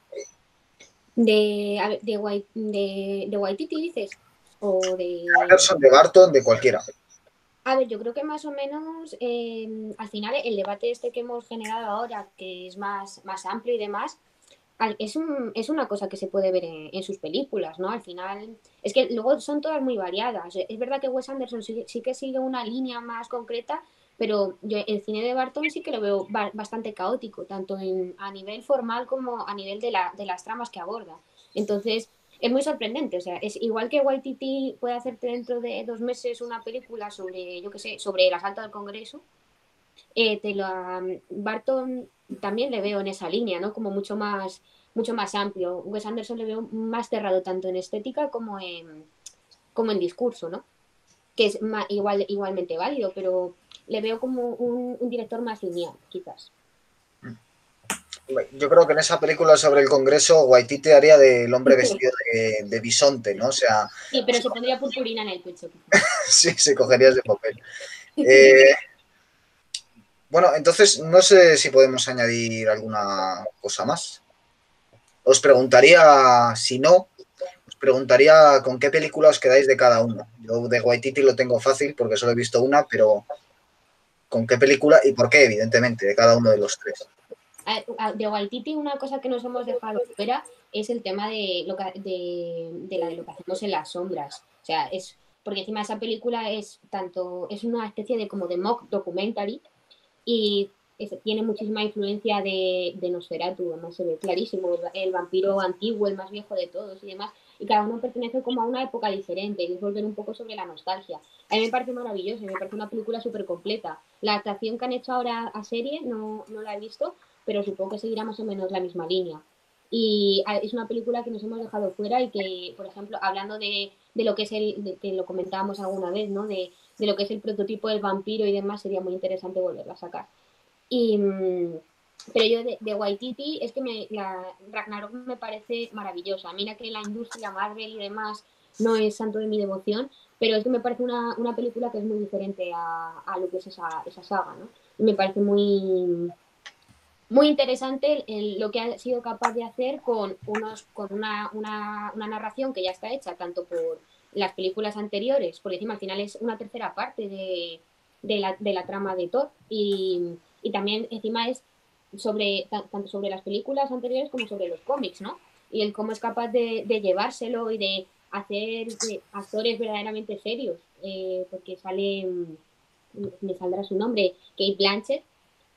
De, de, de, de Waititi, dices. O de. Anderson, de Barton, de cualquiera. A ver, yo creo que más o menos em, al final el debate este que hemos generado ahora, que es más, más amplio y demás, es, un, es una cosa que se puede ver en, sus películas, ¿no? Al final, es que luego son todas muy variadas. Es verdad que Wes Anderson sí, sí que sigue una línea más concreta, pero yo el cine de Barton sí que lo veo bastante caótico, tanto en, a nivel formal como a nivel de, la, de las tramas que aborda. Entonces, es muy sorprendente. O sea, es igual que Waititi puede hacerte dentro de dos meses una película sobre, yo qué sé, sobre el asalto al Congreso. Eh, te Barton también le veo en esa línea, ¿no? Como mucho más, mucho más amplio. Wes Anderson le veo más cerrado tanto en estética como en, como en discurso, ¿no? Que es igual, igualmente válido, pero le veo como un, un director más lineal, quizás yo creo que en esa película sobre el Congreso, Waititi haría del hombre vestido de, bisonte, ¿no? O sea. Sí, pero se pondría purpurina en el pecho. sí, se cogería ese papel. Eh, bueno, entonces no sé si podemos añadir alguna cosa más. Os preguntaría, si no, os preguntaría con qué película os quedáis de cada uno. Yo de Waititi lo tengo fácil porque solo he visto una, pero ¿con qué película y por qué, evidentemente, de cada uno de los tres? de Waititi una cosa que nos hemos dejado fuera es el tema de, lo de, de, la de lo que hacemos en las sombras. O sea, es porque encima esa película es tanto, es una especie de como de mock documentary y tiene muchísima influencia de Nosferatu, además se ve clarísimo, el, vampiro antiguo, el más viejo de todos y demás, y cada uno pertenece como a una época diferente, y es volver un poco sobre la nostalgia. A mí me parece maravilloso, me parece una película súper completa. La actuación que han hecho ahora a serie no, no la he visto, pero supongo que seguirá más o menos la misma línea. Y es una película que nos hemos dejado fuera y que, por ejemplo, hablando de, de lo que es el, que lo comentábamos alguna vez, ¿no? De, de, lo que es el prototipo del vampiro y demás, sería muy interesante volverla a sacar. Y, mm, pero yo de, de Waititi es que me, la Ragnarok me parece maravillosa. Mira que la industria Marvel y demás no es santo de mi devoción, pero es que me parece una, una película que es muy diferente a, a lo que es esa, esa saga, ¿no? Y me parece muy, muy interesante lo que ha sido capaz de hacer con, unos, con una, una, una, narración que ya está hecha tanto por las películas anteriores, por encima al final es una tercera parte de, de, la, de la, trama de Thor y, y, también encima es sobre tanto sobre las películas anteriores como sobre los cómics, ¿no? Y el cómo es capaz de, de llevárselo y de hacer actores verdaderamente serios, eh, porque sale, me saldrá su nombre, Kate Blanchett,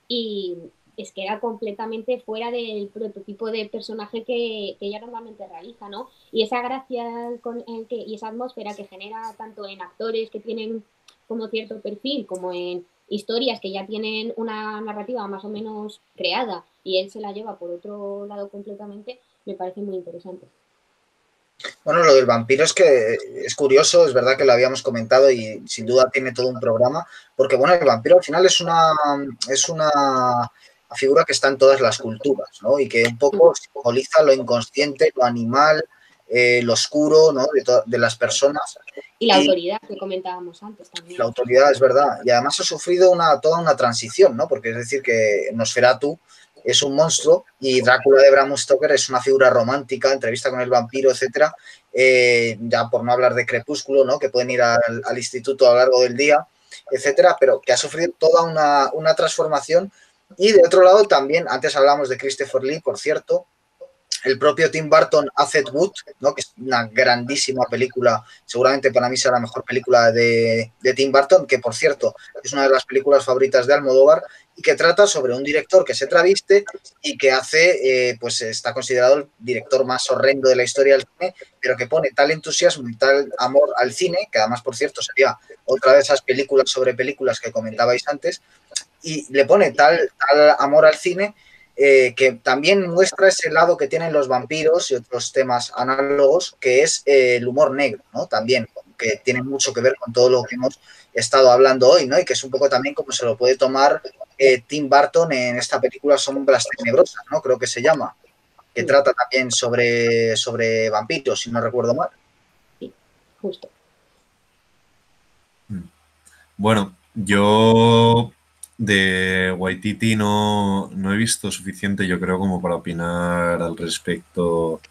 y es que era completamente fuera del prototipo de personaje que, que ella normalmente realiza, ¿no? Y esa gracia con el que, y esa atmósfera que genera tanto en actores que tienen como cierto perfil, como en historias que ya tienen una narrativa más o menos creada y él se la lleva por otro lado completamente, me parece muy interesante. Bueno, lo del vampiro es que es curioso, es verdad que lo habíamos comentado y sin duda tiene todo un programa, porque bueno, el vampiro al final es una, es una figura que está en todas las culturas, ¿no? Y que un poco simboliza lo inconsciente, lo animal, eh, lo oscuro, ¿no? De, de, las personas. Y la autoridad que comentábamos antes también. La autoridad, es verdad. Y además ha sufrido una, toda una transición, ¿no? Porque es decir que Nosferatu es un monstruo y Drácula de Bram Stoker es una figura romántica, entrevista con el vampiro, etcétera, eh, ya por no hablar de Crepúsculo, ¿no? que pueden ir al, al, instituto a lo largo del día, etcétera, pero que ha sufrido toda una, una, transformación. Y de otro lado también, antes hablamos de Christopher Lee, por cierto, el propio Tim Burton hace Wood, ¿no? que es una grandísima película, seguramente para mí será la mejor película de, de, Tim Burton, que por cierto es una de las películas favoritas de Almodóvar y que trata sobre un director que se traviste y que hace, eh, pues está considerado el director más horrendo de la historia del cine, pero que pone tal entusiasmo y tal amor al cine, que además, por cierto, sería otra de esas películas sobre películas que comentabais antes, y le pone tal, tal amor al cine eh, que también muestra ese lado que tienen los vampiros y otros temas análogos, que es eh, el humor negro, ¿no? También, que tiene mucho que ver con todo lo que hemos estado hablando hoy, ¿no? Y que es un poco también como se lo puede tomar eh, Tim Burton en esta película Sombras Tenebrosas, ¿no? Creo que se llama, que trata también sobre, sobre vampiros, si no recuerdo mal. Sí, justo. Bueno, yo de Waititi no, no, he visto suficiente, yo creo, como para opinar al respecto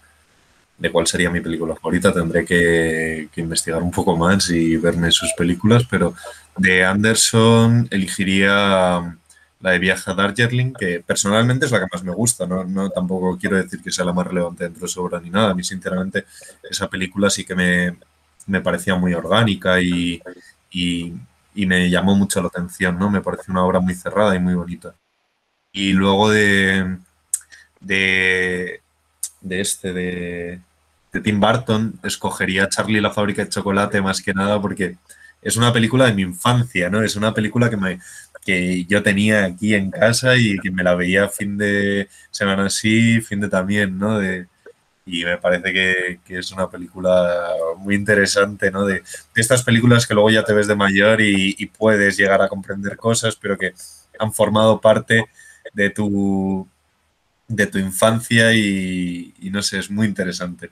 de cuál sería mi película favorita. Tendré que, que, investigar un poco más y verme sus películas, pero de Anderson elegiría la de Viaje a Darjeeling, que personalmente es la que más me gusta. No, no tampoco quiero decir que sea la más relevante dentro de su obra ni nada. A mí, sinceramente, esa película sí que me, me parecía muy orgánica y, y y me llamó mucho la atención, ¿no? Me pareció una obra muy cerrada y muy bonita. Y luego de, de, de este, de, de, Tim Burton, escogería Charlie la fábrica de chocolate más que nada porque es una película de mi infancia, ¿no? Es una película que, me, que yo tenía aquí en casa y que me la veía fin de semana sí, fin de también, ¿no? De, y me parece que, que, es una película muy interesante, ¿no? De, de, estas películas que luego ya te ves de mayor y, y, puedes llegar a comprender cosas, pero que han formado parte de tu, de tu infancia y, y no sé, es muy interesante.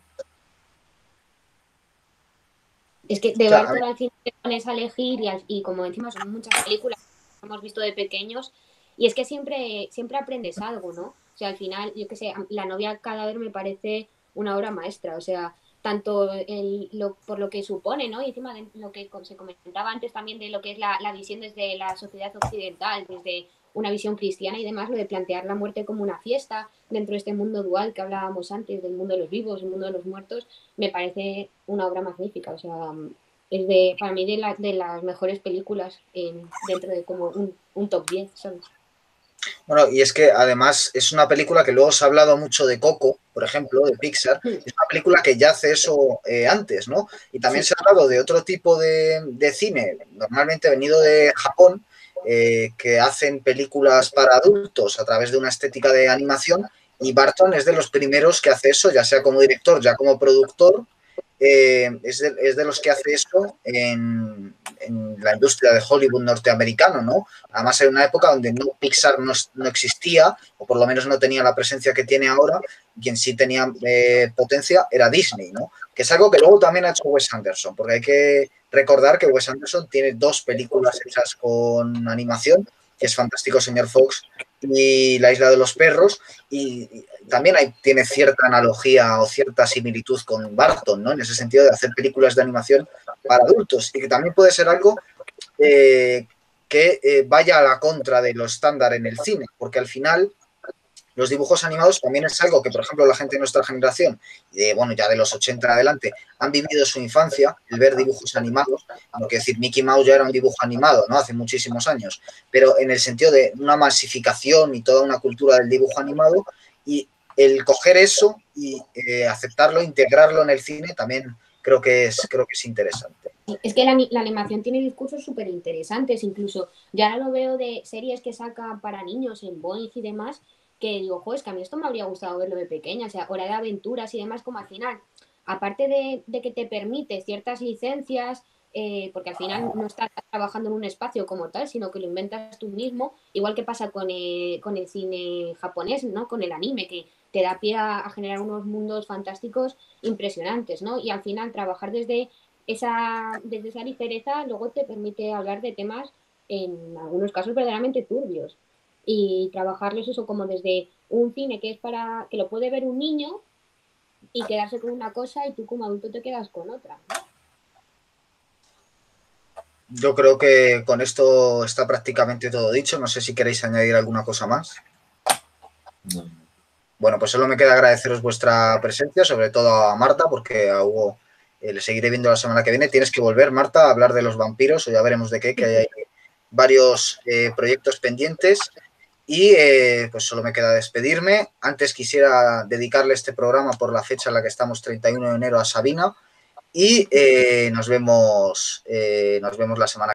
Es que de verdad al cine te pones a elegir y, y como decimos, son muchas películas que hemos visto de pequeños y es que siempre, siempre aprendes algo, ¿no? O sea, al final, yo qué sé, la novia cadáver me parece una obra maestra, o sea, tanto el, lo, por lo que supone, ¿no? Y encima de lo que se comentaba antes también de lo que es la, la, visión desde la sociedad occidental, desde una visión cristiana y demás, lo de plantear la muerte como una fiesta dentro de este mundo dual que hablábamos antes, del mundo de los vivos, el mundo de los muertos, me parece una obra magnífica, o sea, es de, para mí de, la, de las mejores películas en, dentro de como un, un top 10, ¿sabes? Bueno, y es que además es una película que luego se ha hablado mucho de Coco, por ejemplo, de Pixar. Es una película que ya hace eso eh, antes, ¿no? Y también se ha hablado de otro tipo de, de cine, normalmente venido de Japón, eh, que hacen películas para adultos a través de una estética de animación. Y Barton es de los primeros que hace eso, ya sea como director, ya como productor. Eh, es, de, los que hace eso en, la industria de Hollywood norteamericano, ¿no? Además, en una época donde no, Pixar no, existía, o por lo menos no tenía la presencia que tiene ahora, quien sí tenía eh, potencia era Disney, ¿no? Que es algo que luego también ha hecho Wes Anderson, porque hay que recordar que Wes Anderson tiene dos películas hechas con animación, que es Fantástico Señor Fox y La Isla de los Perros, y también hay, tiene cierta analogía o cierta similitud con Barton, ¿no? En ese sentido de hacer películas de animación para adultos y que también puede ser algo eh, que eh, vaya a la contra de lo estándar en el cine, porque al final los dibujos animados también es algo que, por ejemplo, la gente de nuestra generación, y bueno, ya de los 80 adelante, han vivido su infancia, el ver dibujos animados, no que decir, Mickey Mouse ya era un dibujo animado, ¿no? Hace muchísimos años, pero en el sentido de una masificación y toda una cultura del dibujo animado, y el coger eso y eh, aceptarlo, integrarlo en el cine, también creo que es, creo que es interesante. Es que la, la animación tiene discursos súper interesantes, incluso ya ahora lo veo de series que saca para niños en Boeing y demás, que digo, joder, es que a mí esto me habría gustado verlo de pequeña, o sea, hora de aventuras y demás, como al final, aparte de, que te permite ciertas licencias, eh, porque al final no estás trabajando en un espacio como tal, sino que lo inventas tú mismo, igual que pasa con el, con el cine japonés, ¿no? Con el anime, que te da pie a, generar unos mundos fantásticos impresionantes, ¿no? Y al final trabajar desde esa, desde esa ligereza luego te permite hablar de temas en algunos casos verdaderamente turbios y trabajarles eso como desde un cine que es para que lo puede ver un niño y quedarse con una cosa y tú como adulto te quedas con otra. Yo creo que con esto está prácticamente todo dicho. No sé si queréis añadir alguna cosa más. Bueno, pues solo me queda agradeceros vuestra presencia, sobre todo a Marta, porque a Hugo eh, le seguiré viendo la semana que viene. Tienes que volver, Marta, a hablar de los vampiros, o ya veremos de qué, que hay varios eh, proyectos pendientes. Y eh, pues solo me queda despedirme. Antes quisiera dedicarle este programa por la fecha en la que estamos, 31 de enero, a Sabina. Y eh, nos, vemos, eh, nos vemos la semana